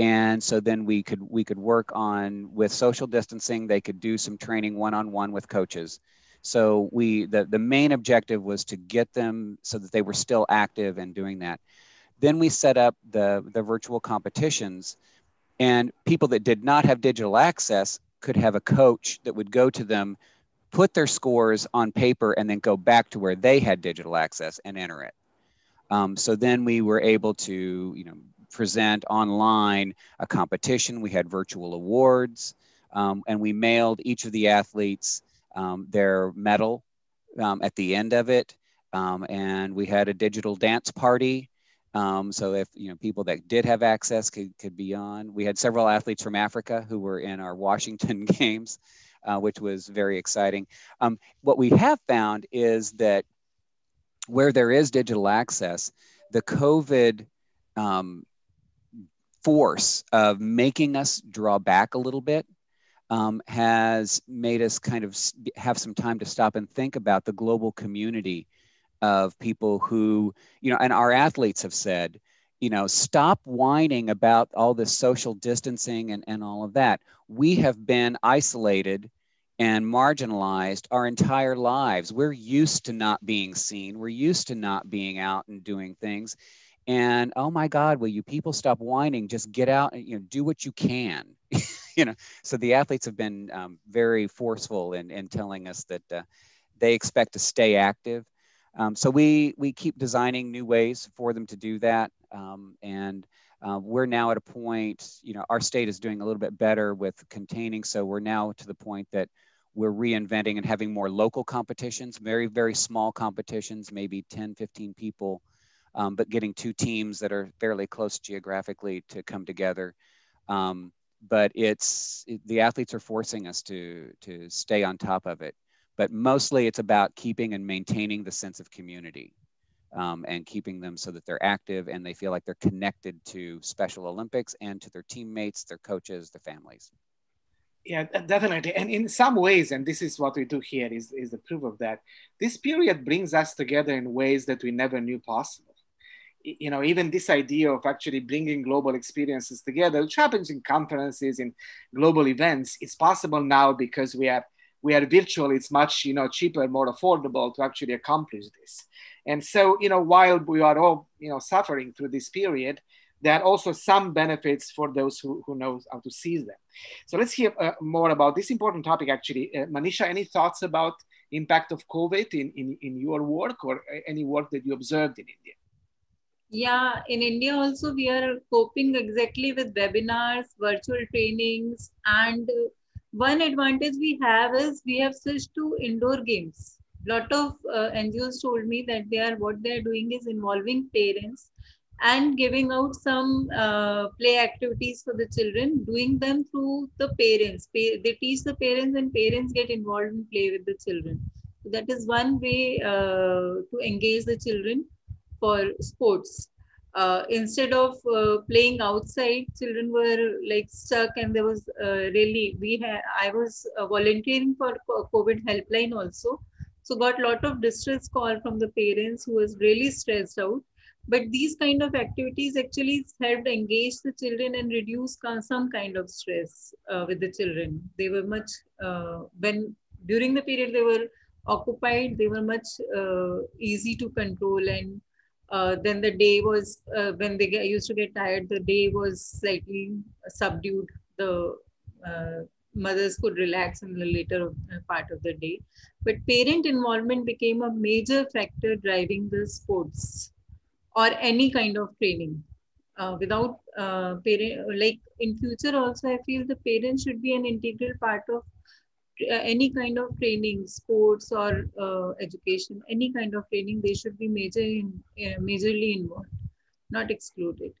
and so then we could we could work on with social distancing they could do some training one-on-one with coaches. So we the, the main objective was to get them so that they were still active and doing that. Then we set up the the virtual competitions and people that did not have digital access could have a coach that would go to them put their scores on paper and then go back to where they had digital access and enter it. Um, so then we were able to you know present online a competition. We had virtual awards, um, and we mailed each of the athletes um, their medal um, at the end of it. Um, and we had a digital dance party. Um, so if you know people that did have access could, could be on. We had several athletes from Africa who were in our Washington games. uh, which was very exciting. What we have found is that where there is digital access, the COVID um, force of making us draw back a little bit um, has made us kind of have some time to stop and think about the global community of people who, you know, and our athletes have said, you know, stop whining about all this social distancing and, and all of that. We have been isolated and marginalized our entire lives. We're used to not being seen. We're used to not being out and doing things. And oh my God, will you people stop whining? Just get out and you know do what you can. you know, so the athletes have been um, very forceful in, in telling us that uh, they expect to stay active. Um, so we we keep designing new ways for them to do that. Um, and uh, we're now at a point, you know, our state is doing a little bit better with containing. So we're now to the point that we're reinventing and having more local competitions, very, very small competitions, maybe 10, 15 people, um, but getting two teams that are fairly close geographically to come together. Um, but it's it, the athletes are forcing us to to stay on top of it. But mostly, it's about keeping and maintaining the sense of community um, and keeping them so that they're active and they feel like they're connected to Special Olympics and to their teammates, their coaches, their families. Yeah, definitely. And in some ways, and this is what we do here, is, is the proof of that. This period brings us together in ways that we never knew possible. You know, even this idea of actually bringing global experiences together, which in conferences, in global events, it's possible now because we have we are virtual. It's much you know cheaper, more affordable to actually accomplish this. And so, you know, while we are all, you know, suffering through this period, there are also some benefits for those who, who know how to seize them. So let's hear uh, more about this important topic, actually. Uh, Manisha, any thoughts about impact of COVID in, in, in your work or any work that you observed in India? Yeah, in India also we are coping exactly with webinars, virtual trainings, and one advantage we have is we have switched to indoor games lot of uh, NGOs told me that they are what they are doing is involving parents and giving out some uh, play activities for the children, doing them through the parents. Pa- they teach the parents, and parents get involved and play with the children. So that is one way uh, to engage the children for sports. Uh, instead of uh, playing outside, children were like stuck, and there was uh, really we had. I was uh, volunteering for COVID helpline also, so got a lot of distress call from the parents who was really stressed out. But these kind of activities actually helped engage the children and reduce some kind of stress uh, with the children. They were much, when during the period they were occupied, they were much uh, easy to control and uh, then the day was uh, when they get, used to get tired the day was slightly subdued the uh, mothers could relax in the later uh, part of the day. But parent involvement became a major factor driving the sports or any kind of training. Uh, without parent, like in future also, I feel the parents should be an integral part of uh, any kind of training, sports or uh, education, any kind of training, they should be major in, uh, majorly involved, not excluded.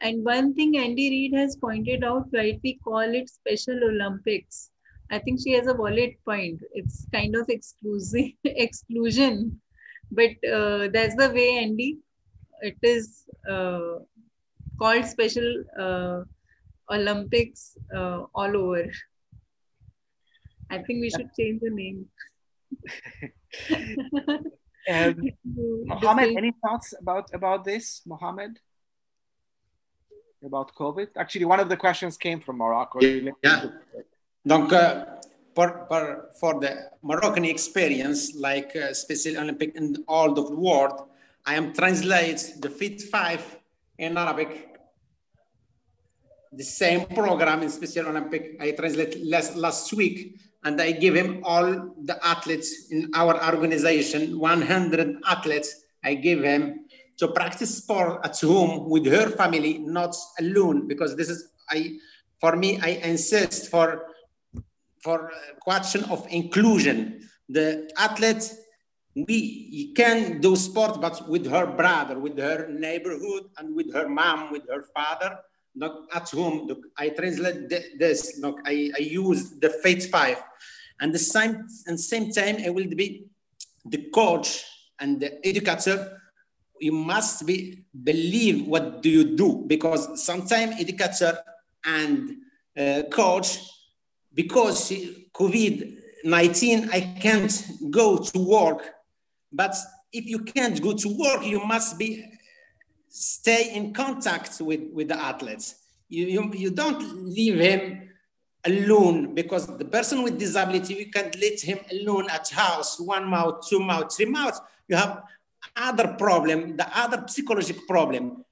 And one thing Andy Reid has pointed out, right, we call it Special Olympics. I think she has a valid point. It's kind of exclusive exclusion, but uh, that's the way, Andy. It is uh, called Special uh, Olympics uh, all over. I think we should change the name. um, Mohammed, any thoughts about about this, Mohammed? about COVID? Actually, one of the questions came from Morocco. Yeah. Donc, uh, for, for, for the Moroccan experience, like uh, Special Olympic in all of the world, I am translate the Fit 5 in Arabic. The same program in Special Olympic I translate last, last week, and I give him all the athletes in our organization, 100 athletes. I give him to practice sport at home with her family, not alone, because this is I for me I insist for for uh, question of inclusion. The athlete we can do sport, but with her brother, with her neighborhood, and with her mom, with her father, not at home. Look, I translate this. Look, I, I use the Fit Five. And the same, and same time, I will be the coach and the educator. You must be believe what do you do because sometimes educator and uh, coach, because COVID-19, I can't go to work. But if you can't go to work, you must be stay in contact with, with the athletes. You, you, you don't leave him alone because the person with disability, you can't let him alone at house, one mouth, two mouth, three mouth. You have other problem, the other psychological problem.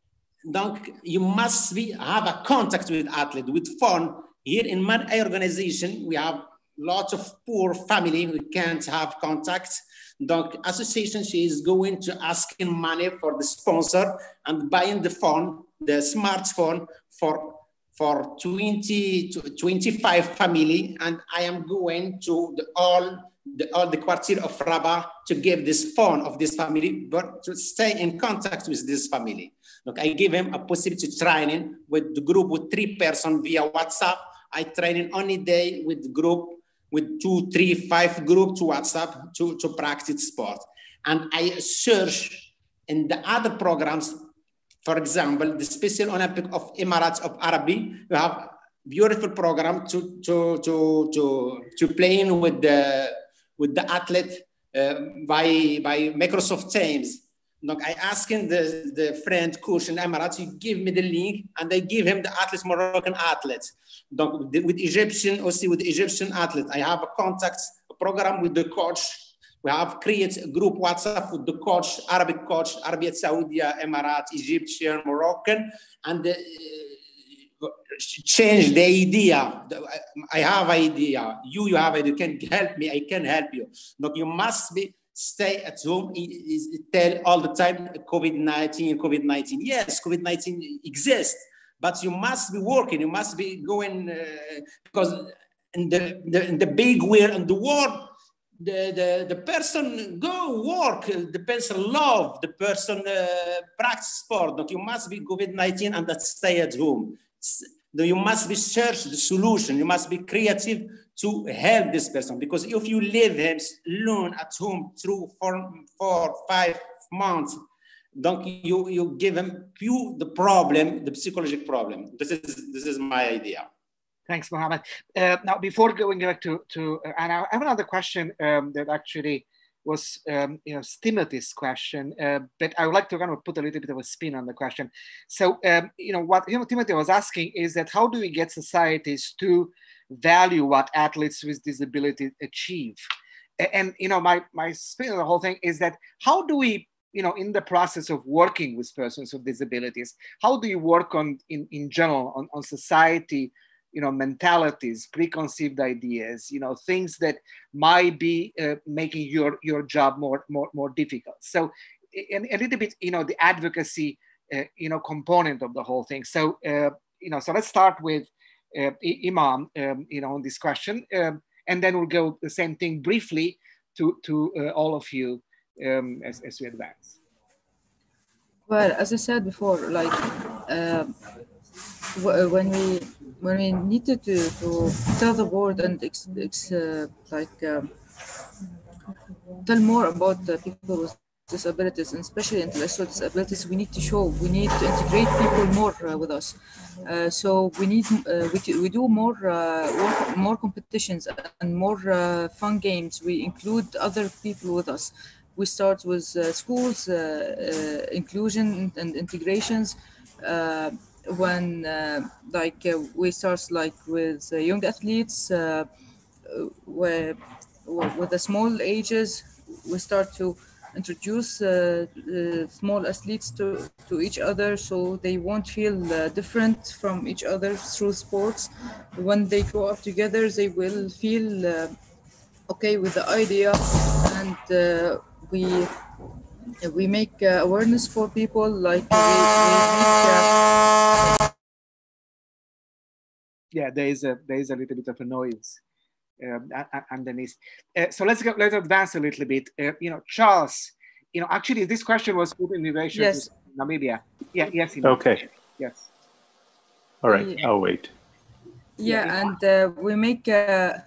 Donc, you must be, have a contact with athlete, with phone. Here in my organization, we have lots of poor family who can't have contact. Donc, association, she is going to asking money for the sponsor and buying the phone, the smartphone for for 20 to 25 family and I am going to the, all the all the quartier of Rabat to give this phone of this family, but to stay in contact with this family. Look, I give him a possibility training with the group with three person via WhatsApp. I training only day with group with two, three, five group to WhatsApp to, to practice sport. And I search in the other programs for example, the Special Olympic of Emirates of Arabi, you have beautiful program to to to to to playing with the with the athlete uh, by by Microsoft Teams. Look, I asking the, the friend coach in Emirates, you give me the link, and I give him the athletes, Moroccan athletes. Donc, with Egyptian, also with Egyptian athletes, I have a contact a program with the coach we have created a group WhatsApp with the coach, Arabic coach, Arabic Saudi, Emirates, Egyptian, Moroccan, and uh, change the idea. I have idea. You, you have idea. You can help me. I can help you. Look, you must be stay at home. Tell all the time COVID-19, COVID-19. Yes, COVID-19 exists, but you must be working. You must be going uh, because in the, the, in the big world in the world, the, the, the person go work, the person love, the person uh, practice sport. You must be COVID-19 and that stay at home. You must be search the solution. You must be creative to help this person because if you leave him alone at home through four, four five months, don't you you give him the problem, the psychological problem. This is this is my idea. Thanks, Mohammed. Uh, now, before going back to, to uh, and I have another question um, that actually was, um, you know, Timothy's question, uh, but I would like to kind of put a little bit of a spin on the question. So, um, you know, what Timothy was asking is that how do we get societies to value what athletes with disability achieve? And, you know, my, my spin on the whole thing is that how do we you know in the process of working with persons with disabilities how do you work on in, in general on, on society you know mentalities preconceived ideas you know things that might be uh, making your your job more more more difficult. So a little bit you know the advocacy uh, you know component of the whole thing. So uh, you know so let's start with uh, Iman um, you know on this question. Um, and then we'll go the same thing briefly to to uh, all of you um, as, as we advance. Well as i said before like uh, when we when we needed to, to tell the world and ex, ex, uh, like um, tell more about the people with disabilities and especially intellectual disabilities. We need to show we need to integrate people more uh, with us. Uh, so we need uh, we, we do more uh, work, more competitions and more uh, fun games. We include other people with us. We start with schools inclusion and integrations when uh, like uh, we start like with uh, young athletes where with the small ages we start to introduce uh, uh, small athletes to, to each other so they won't feel uh, different from each other through sports. When they grow up together, they will feel okay with the idea and we we make uh, awareness for people like we, we make, uh... yeah there is a there is a little bit of a noise um, underneath. Uh, so let's go let's advance a little bit. Uh, you know charles you know actually this question was put in relation yes. to namibia. Yeah yes okay. yes. All right yeah. i'll wait. Yeah, yeah. and uh, we make uh,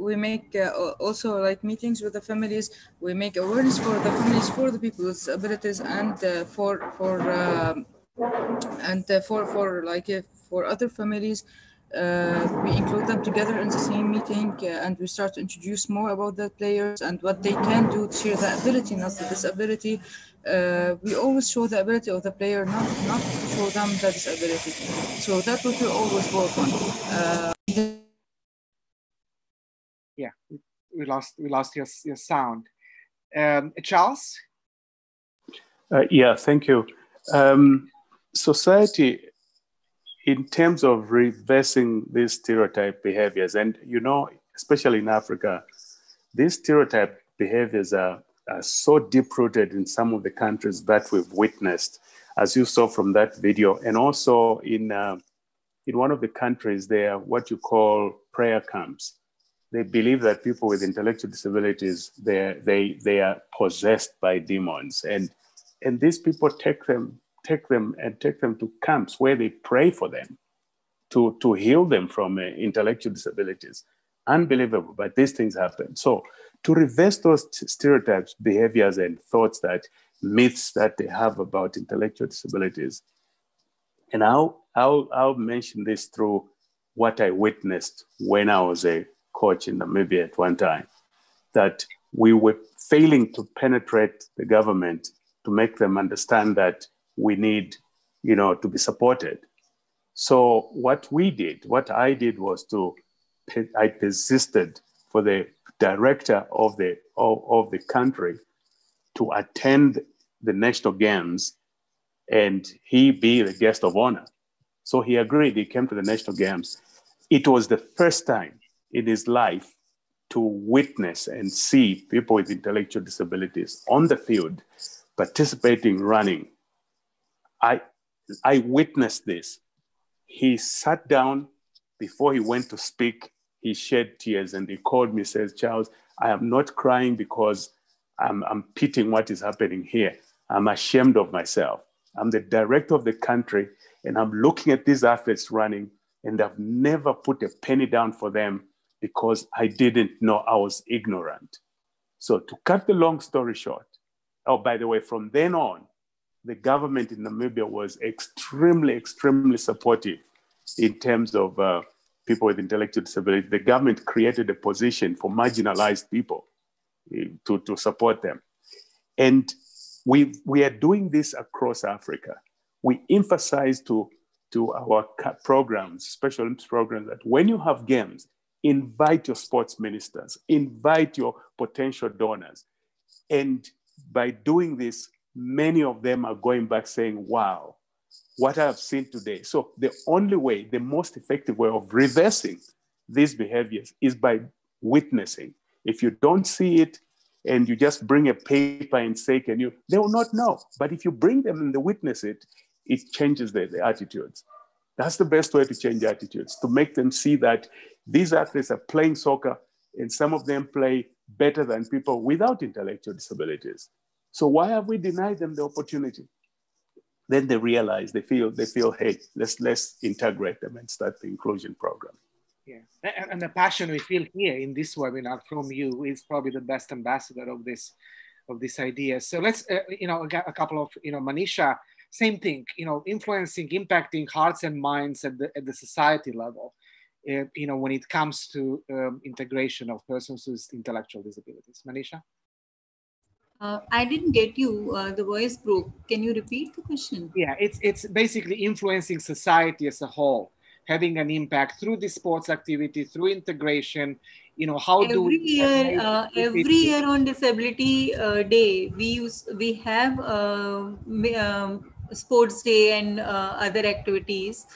we make uh, also like meetings with the families. We make awareness for the families, for the people with disabilities, and uh, for for um, and uh, for for like for other families. we include them together in the same meeting, and we start to introduce more about the players and what they can do to share the ability, not the disability. Uh, we always show the ability of the player, not not show them the disability. So that's what we always work on. Yeah, we lost we lost your your sound. Um, Charles. Uh, yeah, thank you. Um, society, in terms of reversing these stereotype behaviors, and you know, especially in Africa, these stereotype behaviors are, are so deep rooted in some of the countries that we've witnessed, as you saw from that video, and also in uh, in one of the countries, there what you call prayer camps they believe that people with intellectual disabilities they they they are possessed by demons. And and these people take them take them and take them to camps where they pray for them to to heal them from uh, intellectual disabilities. Unbelievable but these things happen. So to reverse those stereotypes behaviors and thoughts that myths that they have about intellectual disabilities and i'll i'll, I'll mention this through what i witnessed when i was a coach in Namibia at one time, that we were failing to penetrate the government to make them understand that we need, you know, to be supported. So what we did, what I did was to, I persisted for the director of the of, of the country to attend the national games and he be the guest of honor. So he agreed, he came to the national games. It was the first time in his life to witness and see people with intellectual disabilities on the field participating, running. I, I witnessed this. He sat down before he went to speak. He shed tears and he called me, says, Charles, I am not crying because I'm, I'm pitying what is happening here. I'm ashamed of myself. I'm the director of the country and I'm looking at these athletes running and I've never put a penny down for them because I didn't know I was ignorant. So, to cut the long story short, oh, by the way, from then on, the government in Namibia was extremely, extremely supportive in terms of uh, people with intellectual disability. The government created a position for marginalized people uh, to, to support them. And we, we are doing this across Africa. We emphasize to, to our programs, special Olympics programs, that when you have games, invite your sports ministers, invite your potential donors. And by doing this, many of them are going back saying, wow, what I have seen today. So the only way, the most effective way of reversing these behaviors is by witnessing. If you don't see it and you just bring a paper and say, can you, they will not know. But if you bring them and they witness it, it changes the, the attitudes. That's the best way to change attitudes, to make them see that these athletes are playing soccer, and some of them play better than people without intellectual disabilities. So why have we denied them the opportunity? Then they realize, they feel, they feel, hey, let's let's integrate them and start the inclusion program. Yeah, and, the passion we feel here in this webinar from you is probably the best ambassador of this of this idea. So let's, uh, you know, a couple of, you know, Manisha, same thing, you know, influencing, impacting hearts and minds at the, at the society level uh, you know, when it comes to um, integration of persons with intellectual disabilities. Manisha? Uh, I didn't get you. Uh, the voice broke. Can you repeat the question? Yeah, it's it's basically influencing society as a whole, having an impact through the sports activity, through integration. You know, how every do we year? Uh, every year on Disability uh, Day, we use we have uh, um, sports day and uh, other activities.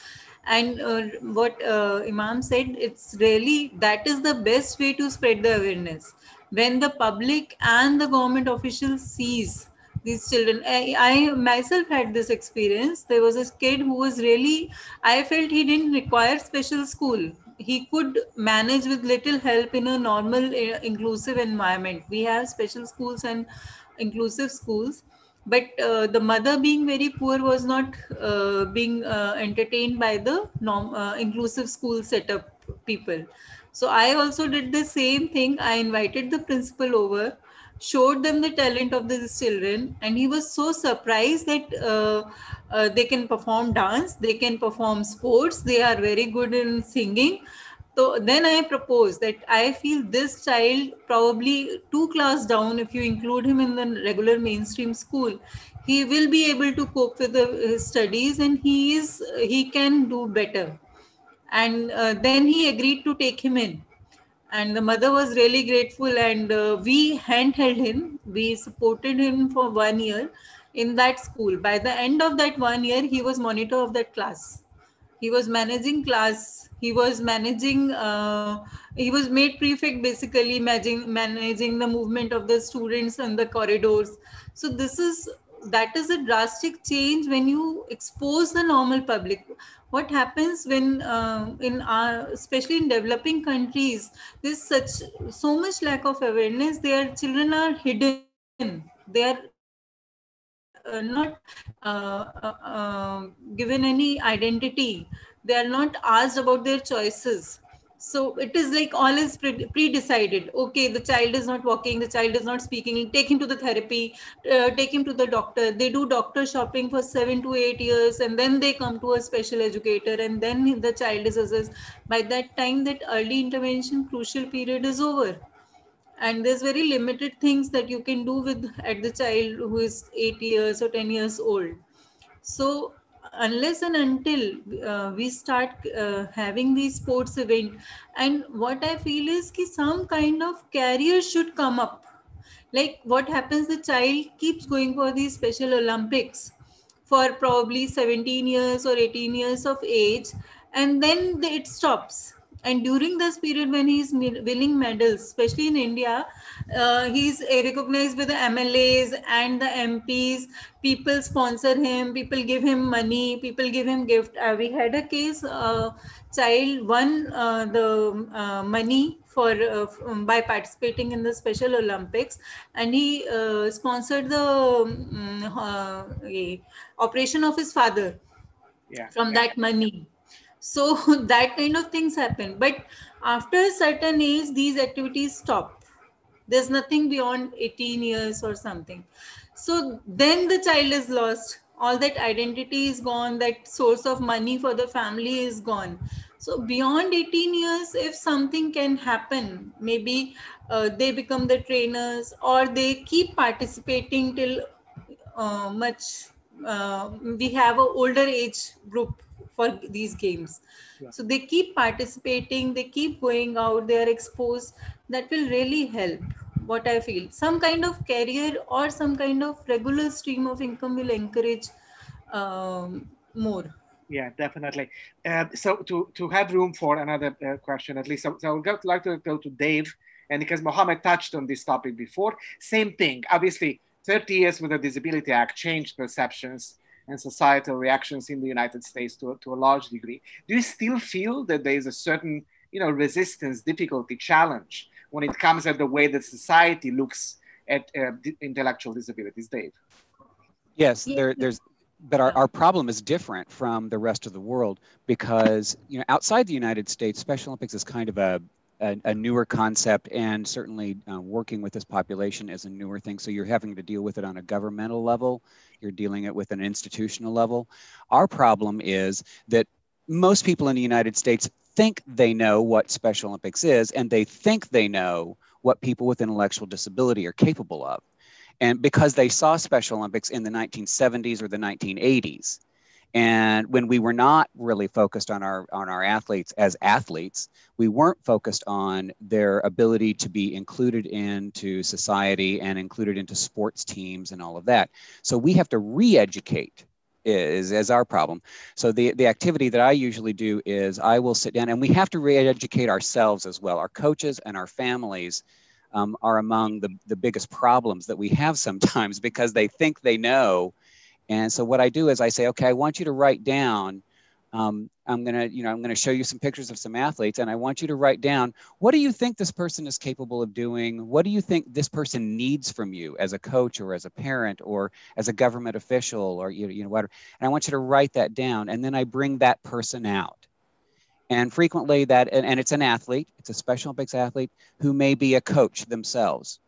And uh, what uh, Iman said it's really that is the best way to spread the awareness. When the public and the government officials sees these children I, I, myself had this experience. There was a kid who was really i felt he didn't require special school. He could manage with little help in a normal uh, inclusive environment. We have special schools and inclusive schools but uh, the mother being very poor was not uh, being uh, entertained by the norm, uh, inclusive school setup people So I also did the same thing. I invited the principal over, showed them the talent of these children, and he was so surprised that uh, uh, they can perform dance, they can perform sports, they are very good in singing. So then I proposed that I feel this child probably two class down, if you include him in the regular mainstream school, he will be able to cope with the, his studies and he is he can do better. And uh, then he agreed to take him in. And the mother was really grateful and uh, we handheld him. We supported him for one year in that school. By the end of that one year he was monitor of that class he was managing class he was managing uh, he was made prefect basically managing managing the movement of the students in the corridors. So this is that is a drastic change when you expose the normal public. What happens when uh, in our especially in developing countries there's such so much lack of awareness their children are hidden. They are not uh, uh, uh given any identity they are not asked about their choices. So it is like all is pre-decided. Okay the child is not walking the child is not speaking take him to the therapy uh, take him to the doctor. They do doctor shopping for seven to eight years and then they come to a special educator and then the child is assessed. By that time that early intervention crucial period is over and there's very limited things that you can do with at the child who is eight years or 10 years old. So unless and until uh, we start uh, having these sports event and what i feel is that some kind of career should come up. Like what happens the child keeps going for these special olympics for probably 17 years or 18 years of age and then it stops and during this period when he's winning medals especially in india uh, he's recognized by the mlas and the mps people sponsor him people give him money people give him gift uh, we had a case uh, child won uh, the uh, money for uh, um, by participating in the special olympics and he sponsored the um, operation of his father yeah. from yeah. that money so that kind of things happen. But after a certain age these activities stop. There's nothing beyond 18 years or something. So then the child is lost. All that identity is gone. That source of money for the family is gone. So beyond 18 years if something can happen maybe uh, they become the trainers or they keep participating till uh, much uh, we have a older age group for these games. Yeah. so they keep participating they keep going out they are exposed. That will really help what i feel. Some kind of career or some kind of regular stream of income will encourage um, more. Yeah definitely. Uh, so to to have room for another uh, question at least so, so i would like to go to dave and because mohammed touched on this topic before. Same thing obviously 30 years with the disability act changed perceptions and societal reactions in the United States to, to a large degree. Do you still feel that there is a certain you know, resistance, difficulty, challenge when it comes at the way that society looks at uh, intellectual disabilities, Dave? Yes, there, there's, but our, our problem is different from the rest of the world because you know outside the United States, Special Olympics is kind of a a, a, newer concept and certainly uh, working with this population is a newer thing. So you're having to deal with it on a governmental level. You're dealing it with an institutional level. Our problem is that most people in the united states think they know what special olympics is and they think they know what people with intellectual disability are capable of. And because they saw special olympics in the 1970s or the 1980s and when we were not really focused on our on our athletes as athletes we weren't focused on their ability to be included into society and included into sports teams and all of that. So we have to re-educate is as our problem. So the the activity that i usually do is i will sit down and we have to re-educate ourselves as well. Our coaches and our families um, are among the, the biggest problems that we have sometimes because they think they know and so what I do is I say, okay, I want you to write down. Um, I'm gonna, you know, I'm gonna show you some pictures of some athletes, and I want you to write down what do you think this person is capable of doing? What do you think this person needs from you as a coach or as a parent or as a government official or you you know whatever. And I want you to write that down, and then I bring that person out And frequently that, and, and it's an athlete, it's a Special Olympics athlete who may be a coach themselves.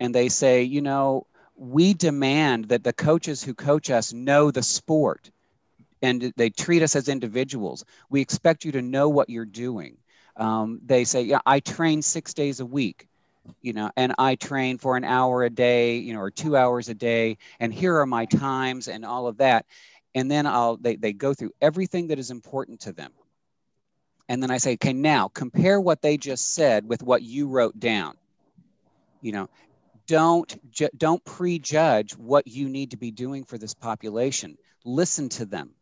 And they say, you know, we demand that the coaches who coach us know the sport and they treat us as individuals. We expect you to know what you're doing. Um, they say, yeah, I train six days a week, you know, and I train for an hour a day, you know, or two hours a day, and here are my times and all of that. And then I'll they, they go through everything that is important to them. And then I say, okay, now compare what they just said with what you wrote down. You know, don't ju- don't prejudge what you need to be doing for this population. Listen to them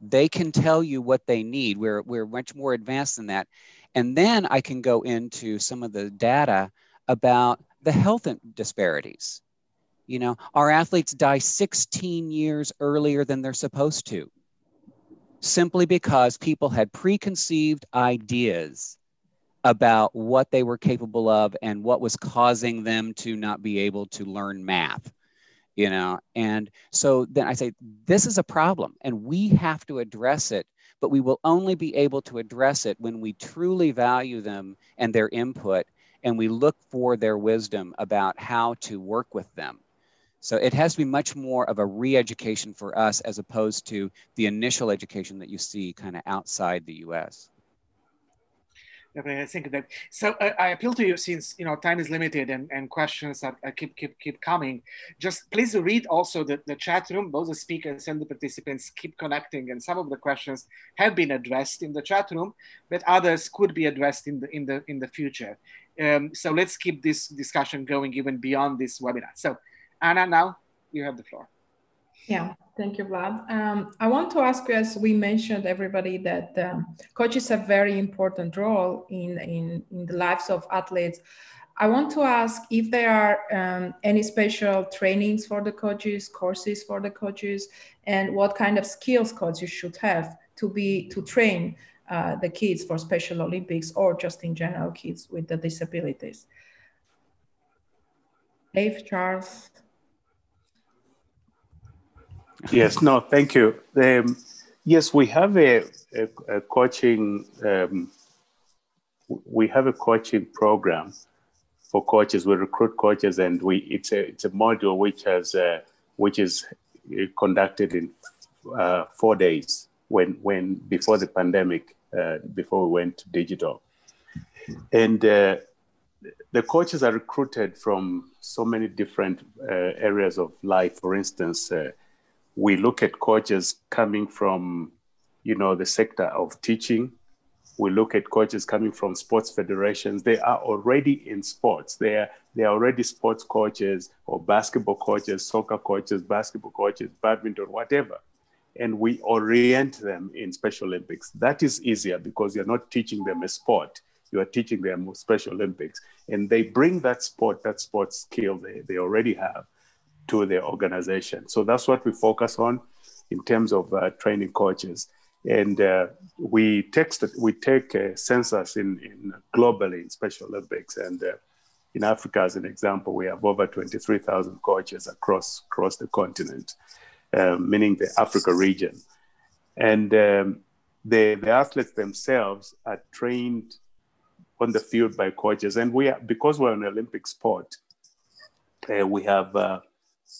they can tell you what they need. We're, we're much more advanced than that. And then I can go into some of the data about the health disparities. You know, our athletes die 16 years earlier than they're supposed to, simply because people had preconceived ideas about what they were capable of and what was causing them to not be able to learn math you know? And so then i say this is a problem and we have to address it but we will only be able to address it when we truly value them and their input and we look for their wisdom about how to work with them. So it has to be much more of a re-education for us as opposed to the initial education that you see kind of outside the us I think that so. I, I, appeal to you since you know time is limited and, and questions are, are keep keep keep coming. Just please read also the, the chat room. Both the speakers and the participants keep connecting, and some of the questions have been addressed in the chat room, but others could be addressed in the in the in the future. Um, so let's keep this discussion going even beyond this webinar. So, Anna, now you have the floor. Yeah, thank you, Vlad. Um, I want to ask you, as we mentioned, everybody, that um, coaches have very important role in, in, in the lives of athletes. I want to ask if there are um, any special trainings for the coaches, courses for the coaches, and what kind of skills coaches should have to be to train uh, the kids for Special Olympics or just in general kids with the disabilities. Dave, Charles. Yes, no, thank you. Um, yes, we have a, a, a coaching. Um, we have a coaching program for coaches. We recruit coaches, and we it's a it's a module which has uh, which is uh, conducted in uh, four days when when before the pandemic, uh, before we went to digital, and uh, the coaches are recruited from so many different uh, areas of life. For instance we look at coaches coming from, you know, the sector of teaching. We look at coaches coming from sports federations. They are already in sports. They are, they are already sports coaches or basketball coaches, soccer coaches, basketball coaches, badminton, whatever. And we orient them in Special Olympics. That is easier because you're not teaching them a sport. You are teaching them Special Olympics. And they bring that sport, that sports skill they, they already have to the organization. So that's what we focus on in terms of uh, training coaches. And uh, we text, we take a census in, in globally in Special Olympics. And uh, in Africa, as an example, we have over 23,000 coaches across, across the continent, uh, meaning the Africa region. And um, the, the athletes themselves are trained on the field by coaches. And we are, because we're an Olympic sport, uh, we have uh,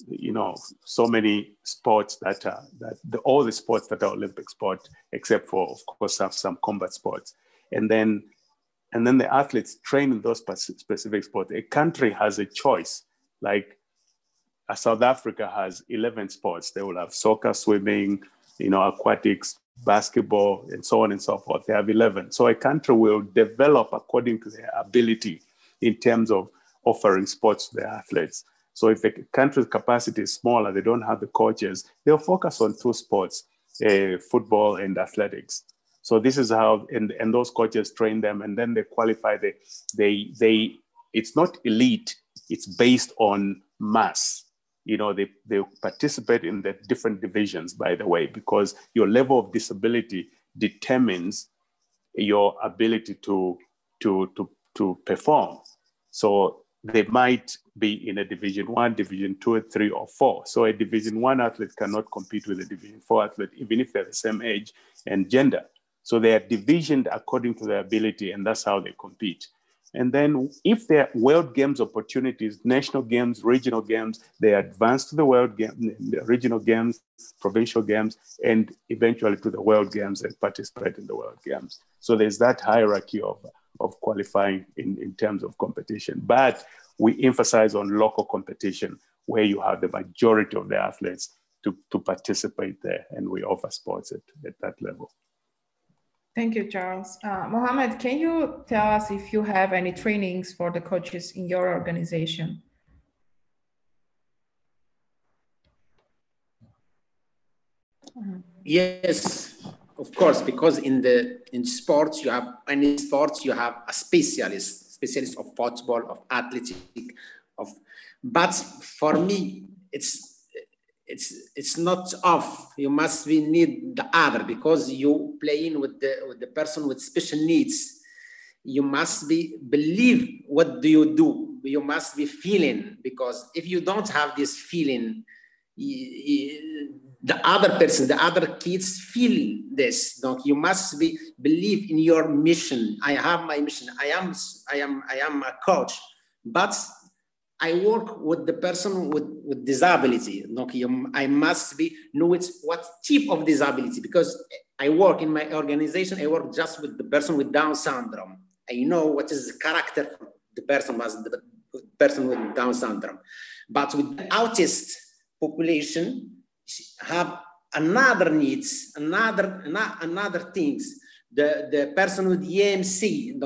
you know so many sports that are that the, all the sports that are olympic sport except for of course some, some combat sports. And then and then the athletes train in those specific sports. A country has a choice. Like uh, south africa has 11 sports. They will have soccer swimming you know aquatics basketball and so on and so forth. They have 11 so a country will develop according to their ability in terms of offering sports to their athletes so if the country's capacity is smaller, they don't have the coaches, they'll focus on two sports, uh, football and athletics. So this is how, and, and those coaches train them and then they qualify, they, they, they, it's not elite, it's based on mass. You know, they, they participate in the different divisions, by the way, because your level of disability determines your ability to, to, to, to perform. So they might be in a division one, division two, three, or four. So a division one athlete cannot compete with a division four athlete, even if they're the same age and gender. So they are divisioned according to their ability, and that's how they compete. And then if there are world games opportunities, national games, regional games, they advance to the world game, the regional games, provincial games, and eventually to the world games and participate in the world games. So there's that hierarchy of, of qualifying in, in terms of competition. But we emphasize on local competition where you have the majority of the athletes to, to participate there. And we offer sports at, at that level. Thank you, Charles. Uh, Mohammed, can you tell us if you have any trainings for the coaches in your organization? Yes, of course, because in the in sports you have any sports you have a specialist, specialist of football, of athletic, of. But for me, it's it's it's not off. You must be need the other because you playing with the with the person with special needs. You must be believe what do you do. You must be feeling because if you don't have this feeling, the other person, the other kids feel this. Donc you must be believe in your mission. I have my mission. I am I am I am a coach, but I work with the person with, with disability. Okay, I must be know it, what type of disability because I work in my organization. I work just with the person with Down syndrome. I know what is the character the person was the person with Down syndrome, but with the autist population have another needs, another another things. The the person with EMC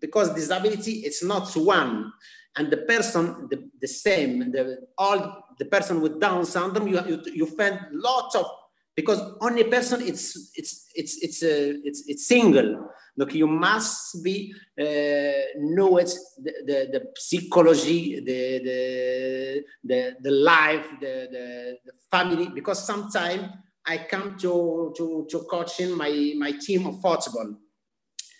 because disability it's not one and the person the, the same the all the person with down syndrome you, you you find lots of because only person it's it's it's it's a uh, it's it's single look you must be uh, know it the, the, the psychology the the the, the life the, the the family because sometimes i come to to to coaching my my team of football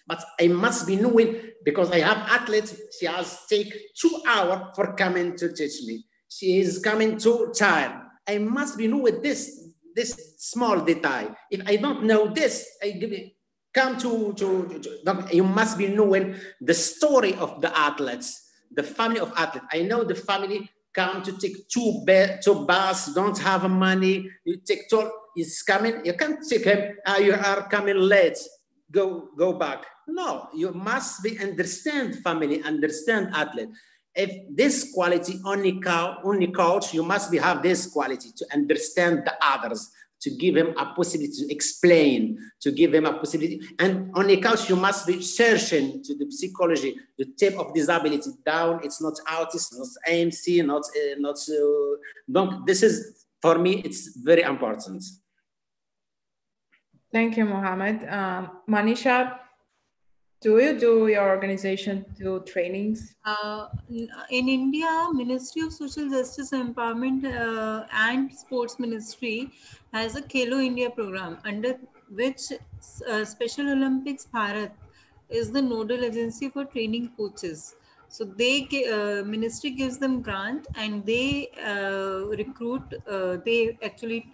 but I must be knowing because I have athletes, she has take two hours for coming to teach me. She is coming too tired. I must be knowing this, this small detail. If I don't know this, I give it, come to, to, to, you must be knowing the story of the athletes, the family of athletes. I know the family come to take two, bed, two bus, don't have money. You take two, he's coming, you can't take him, uh, you are coming late, go, go back no, you must be understand family, understand athlete. If this quality only coach, only coach, you must be have this quality to understand the others, to give him a possibility to explain, to give him a possibility. And on a couch, you must be searching to the psychology, the type of disability down. It's not autism, not AMC, not uh, not. Uh, donc, this is for me. It's very important. Thank you, Mohammed. Um, Manisha, do you do your organization do trainings? Uh, in India, Ministry of Social Justice and Empowerment uh, and Sports Ministry has a Khelo India program under which uh, Special Olympics Bharat is the nodal agency for training coaches. So they uh, ministry gives them grant and they uh, recruit. Uh, they actually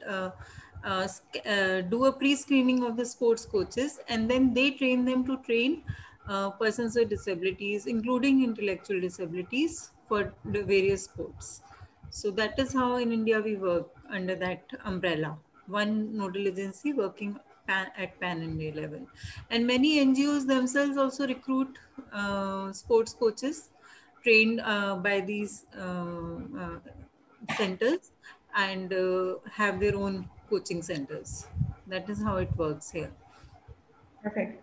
uh, uh, do a pre-screening of the sports coaches and then they train them to train uh, persons with disabilities including intellectual disabilities for the various sports. So that is how in india we work under that umbrella. One nodal agency working pan, at pan india level. And many ngos themselves also recruit uh, sports coaches trained uh, by these centers and have their own coaching centers. That is how it works here. Perfect.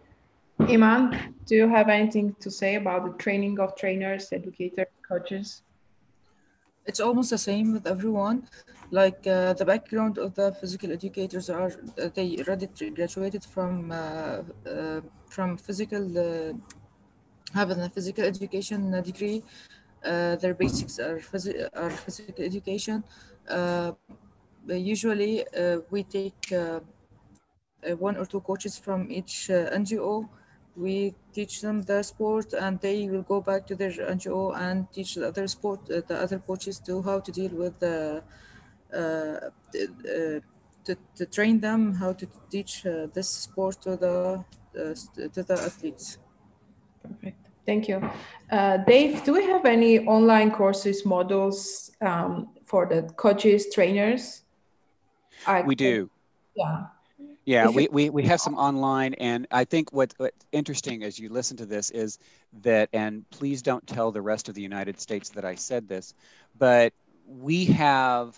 Iman, do you have anything to say about the training of trainers, educators, coaches? It's almost the same with everyone. Like uh, the background of the physical educators are uh, they already graduated from uh, uh, from physical uh, having a physical education degree. Uh, their basics are, phys are physical education usually uh, we take uh, uh, one or two coaches from each NGO. We teach them the sport and they will go back to their NGO and teach the other sport, the other coaches to how to deal with the, to, to train them how to teach uh, this sport to the to the athletes. Perfect. Thank you. Uh, Dave, do we have any online courses, models um, for the coaches, trainers? I we do. Yeah. Yeah, we, we, we have some online, and I think what, what's interesting as you listen to this is that, and please don't tell the rest of the United States that I said this, but we have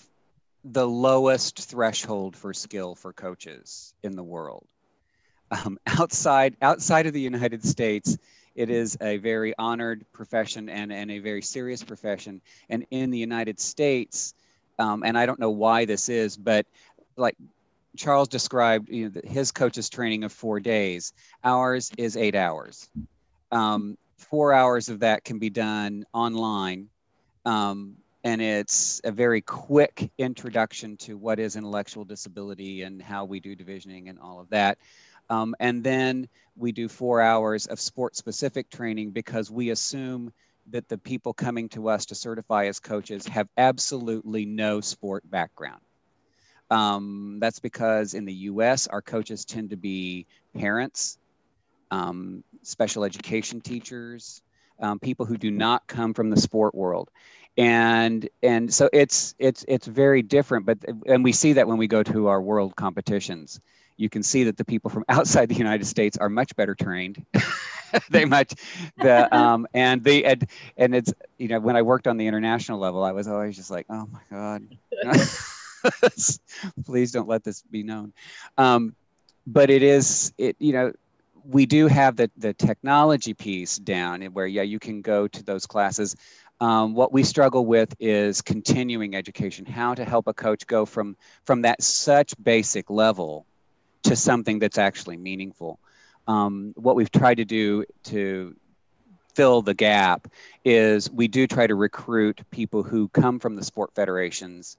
the lowest threshold for skill for coaches in the world. Um, outside outside of the United States, it is a very honored profession and, and a very serious profession. And in the United States, um, and I don't know why this is, but like Charles described, you know, his coach's training of four days. Ours is eight hours. Um, four hours of that can be done online. Um, and it's a very quick introduction to what is intellectual disability and how we do divisioning and all of that. Um, and then we do four hours of sport specific training because we assume that the people coming to us to certify as coaches have absolutely no sport background. Um, that's because in the US, our coaches tend to be parents, um, special education teachers, um, people who do not come from the sport world. And and so it's it's it's very different but and we see that when we go to our world competitions. You can see that the people from outside the united states are much better trained. They much the um and the and, and it's you know when i worked on the international level i was always just like oh my god please don't let this be known um but it is it you know we do have the the technology piece down where yeah you can go to those classes um, what we struggle with is continuing education, how to help a coach go from, from that such basic level to something that's actually meaningful. Um, what we've tried to do to fill the gap is we do try to recruit people who come from the sport federations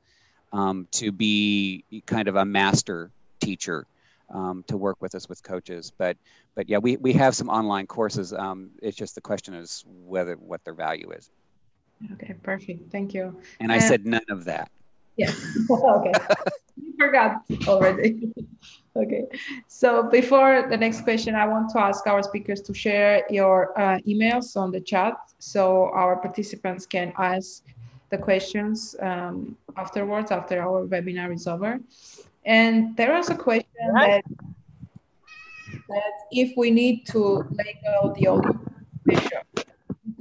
um, to be kind of a master teacher um, to work with us with coaches. But but yeah, we, we have some online courses. Um, it's just the question is whether what their value is. Okay, perfect. Thank you. And I said none of that. Yeah. okay. you forgot already. okay. So before the next question, I want to ask our speakers to share your uh, emails on the chat so our participants can ask the questions um, afterwards after our webinar is over. And there was a question that, that if we need to label the audio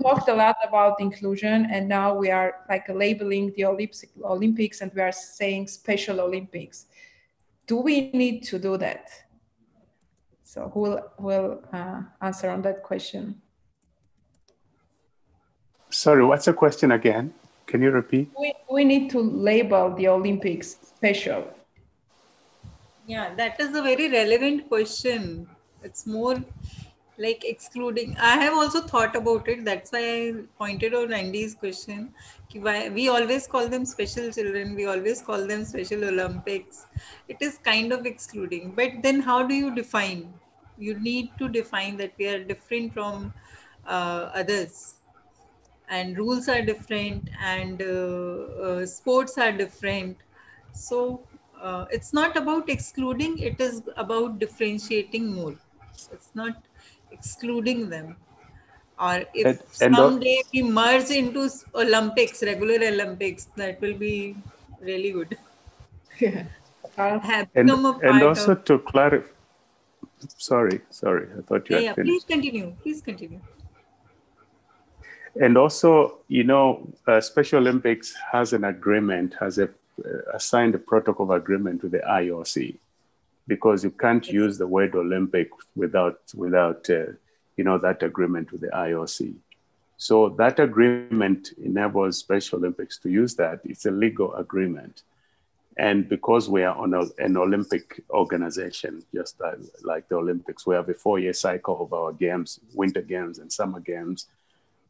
talked a lot about inclusion and now we are like labeling the Olympics and we are saying special Olympics. Do we need to do that? So who will, will uh, answer on that question? Sorry, what's the question again? Can you repeat? We, we need to label the Olympics special. Yeah, that is a very relevant question. It's more like excluding i have also thought about it. That's why i pointed out andy's question. Why we always call them special children. We always call them special olympics. It is kind of excluding. But then how do you define? You need to define that we are different from uh, others and rules are different and uh, uh, sports are different. So uh, it's not about excluding it is about differentiating more. It's not excluding them. Or if and, and someday we merge into olympics regular olympics that will be really good. Yeah. Have and, and also of... to clarify sorry sorry i thought you yeah, had yeah. please continue please continue and also you know uh, special olympics has an agreement has a uh, signed a protocol agreement with the ioc because you can't use the word Olympic without without uh, you know that agreement with the IOC. So that agreement enables Special Olympics to use that. It's a legal agreement. And because we are on a, an Olympic organization, just like, the Olympics, we have a four-year cycle of our games, winter games and summer games,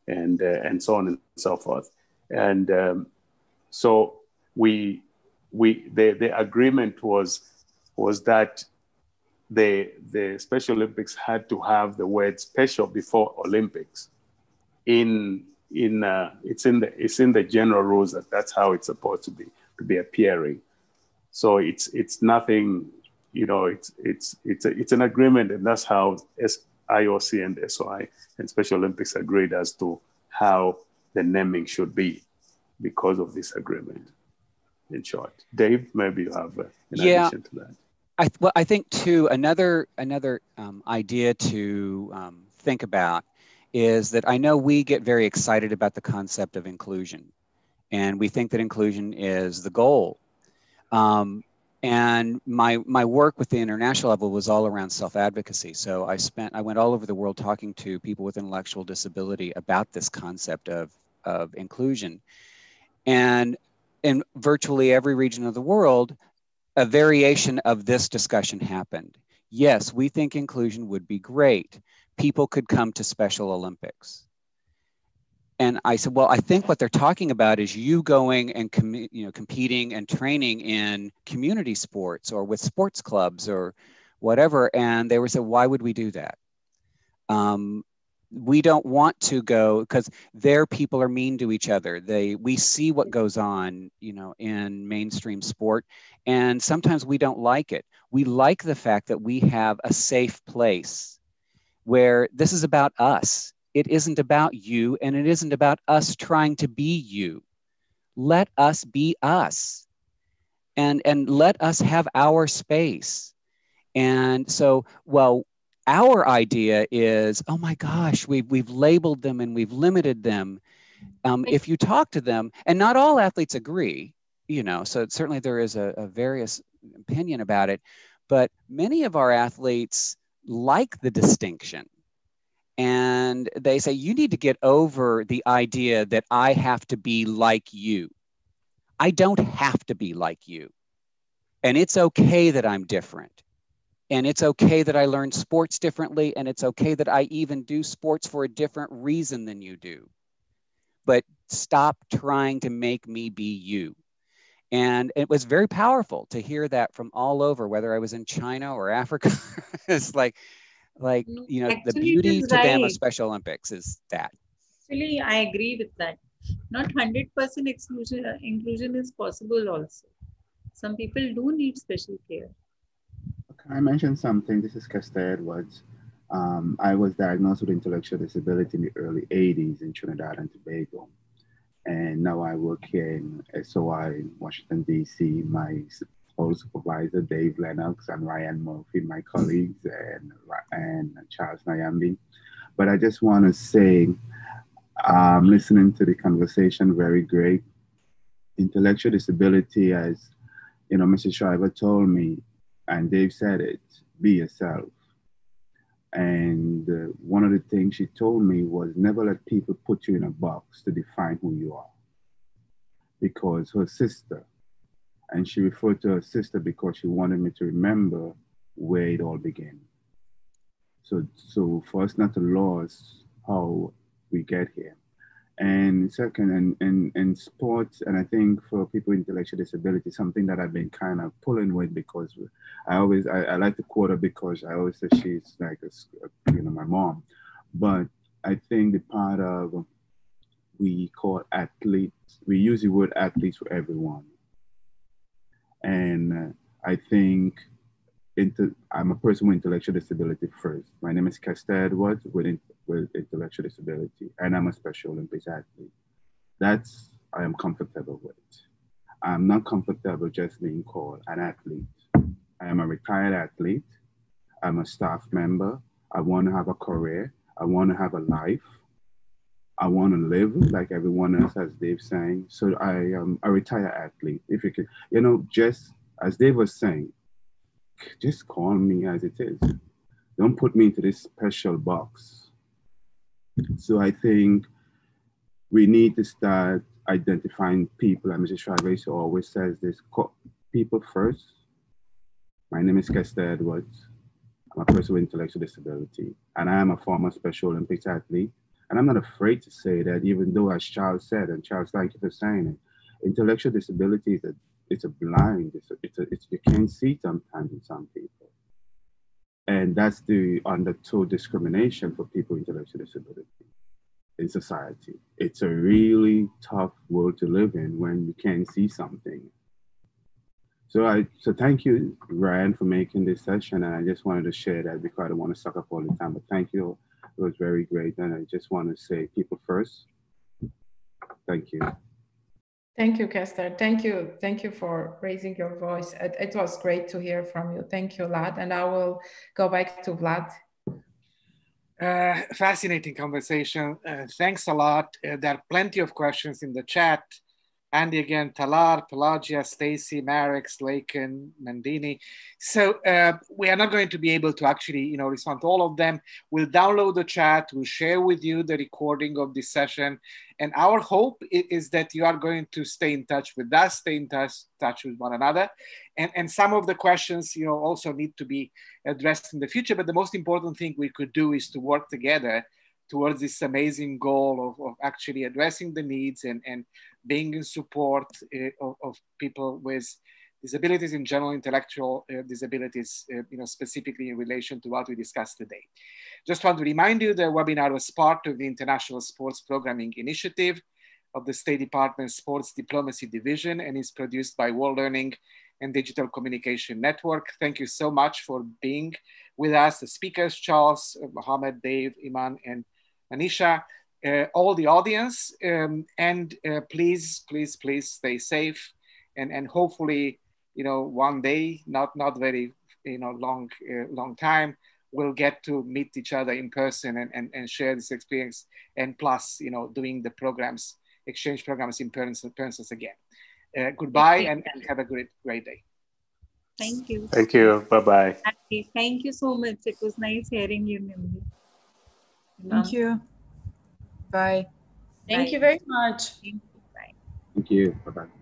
and uh, and so on and so forth. And um, so we we the the agreement was was that the, the Special Olympics had to have the word special before Olympics. In, in, uh, it's, in the, it's in the general rules that that's how it's supposed to be, to be appearing. So it's, it's nothing you know, it's it's it's a, it's an agreement, and that's how IOC and the SOI and Special Olympics agreed as to how the naming should be because of this agreement. In short, Dave, maybe you have uh, an yeah. addition to that. I, well, I think too another another um, idea to um, think about is that I know we get very excited about the concept of inclusion, and we think that inclusion is the goal. Um, and my my work with the international level was all around self advocacy. So I spent I went all over the world talking to people with intellectual disability about this concept of of inclusion, and in virtually every region of the world, a variation of this discussion happened. Yes, we think inclusion would be great. People could come to Special Olympics. And I said, well, I think what they're talking about is you going and com- you know competing and training in community sports or with sports clubs or whatever. And they were said, why would we do that? Um, we don't want to go because their people are mean to each other they we see what goes on you know in mainstream sport and sometimes we don't like it we like the fact that we have a safe place where this is about us it isn't about you and it isn't about us trying to be you let us be us and and let us have our space and so well our idea is, oh my gosh, we've, we've labeled them and we've limited them. Um, if you talk to them, and not all athletes agree, you know, so certainly there is a, a various opinion about it, but many of our athletes like the distinction. And they say, you need to get over the idea that I have to be like you. I don't have to be like you. And it's okay that I'm different and it's okay that I learn sports differently, and it's okay that I even do sports for a different reason than you do. But stop trying to make me be you. And it was very powerful to hear that from all over, whether I was in China or Africa. it's like, like you know, Actually, the beauty to right. them of Special Olympics is that. Actually, I agree with that. Not hundred percent exclusion inclusion is possible. Also, some people do need special care. Can I mentioned something? This is Kester Edwards. Um, I was diagnosed with intellectual disability in the early 80s in Trinidad and Tobago. And now I work here in SOI in Washington, D.C. My whole supervisor, Dave Lennox, and Ryan Murphy, my colleagues, and, and Charles Nyambe. But I just want to say, um, listening to the conversation, very great. Intellectual disability, as you know, Mrs. Shriver told me, and Dave said it be yourself. And uh, one of the things she told me was never let people put you in a box to define who you are. Because her sister, and she referred to her sister because she wanted me to remember where it all began. So, so for us not to lose how we get here. And second, and in, in sports, and I think for people with intellectual disability, something that I've been kind of pulling with because I always, I, I like to quote her because I always say she's like, a, you know, my mom. But I think the part of we call athletes, we use the word athletes for everyone. And I think into, I'm a person with intellectual disability first. My name is Kester Edwards with, with intellectual disability, and I'm a Special Olympics athlete. That's I am comfortable with. I'm not comfortable just being called an athlete. I am a retired athlete. I'm a staff member. I want to have a career. I want to have a life. I want to live like everyone else, as Dave saying. So I um, am a retired athlete. If you can, you know, just as Dave was saying, just call me as it is. Don't put me into this special box. So I think we need to start identifying people. And Mrs. Chavez always says this people first. My name is Kester Edwards. I'm a person with intellectual disability, and I am a former Special Olympics athlete. And I'm not afraid to say that, even though, as Charles said, and Charles, thank you for saying it, intellectual disability is a it's a blind. It's a, it's a, it's, you can't see sometimes in some people. And that's the undertow discrimination for people with intellectual disability in society. It's a really tough world to live in when you can't see something. So I so thank you, Ryan, for making this session. And I just wanted to share that because I don't want to suck up all the time. But thank you. It was very great. And I just want to say people first. Thank you. Thank you, Kester. Thank you. Thank you for raising your voice. It, it was great to hear from you. Thank you, Vlad. And I will go back to Vlad. Uh, fascinating conversation. Uh, thanks a lot. Uh, there are plenty of questions in the chat. Andy again, Talar, Pelagia, Stacy, Marek, Laken, Mandini. So uh, we are not going to be able to actually, you know, respond to all of them. We'll download the chat. We'll share with you the recording of this session. And our hope is that you are going to stay in touch with us, stay in touch, touch with one another. And, and some of the questions, you know, also need to be addressed in the future. But the most important thing we could do is to work together towards this amazing goal of, of actually addressing the needs and, and being in support uh, of, of, people with disabilities in general, intellectual uh, disabilities, uh, you know, specifically in relation to what we discussed today. Just want to remind you the webinar was part of the International Sports Programming Initiative of the State Department Sports Diplomacy Division and is produced by World Learning and Digital Communication Network. Thank you so much for being with us, the speakers, Charles, Mohammed, Dave, Iman, and Manisha, uh, all the audience, um, and uh, please, please, please stay safe, and and hopefully, you know, one day, not not very, you know, long uh, long time, we'll get to meet each other in person and, and, and share this experience, and plus, you know, doing the programs, exchange programs in person, persons again. Uh, goodbye, and, and have a great great day. Thank you. Thank you. Bye bye. Thank you so much. It was nice hearing you, Nimbi. Thank you. Bye. Thank Bye. you very much. Thank you. Bye bye.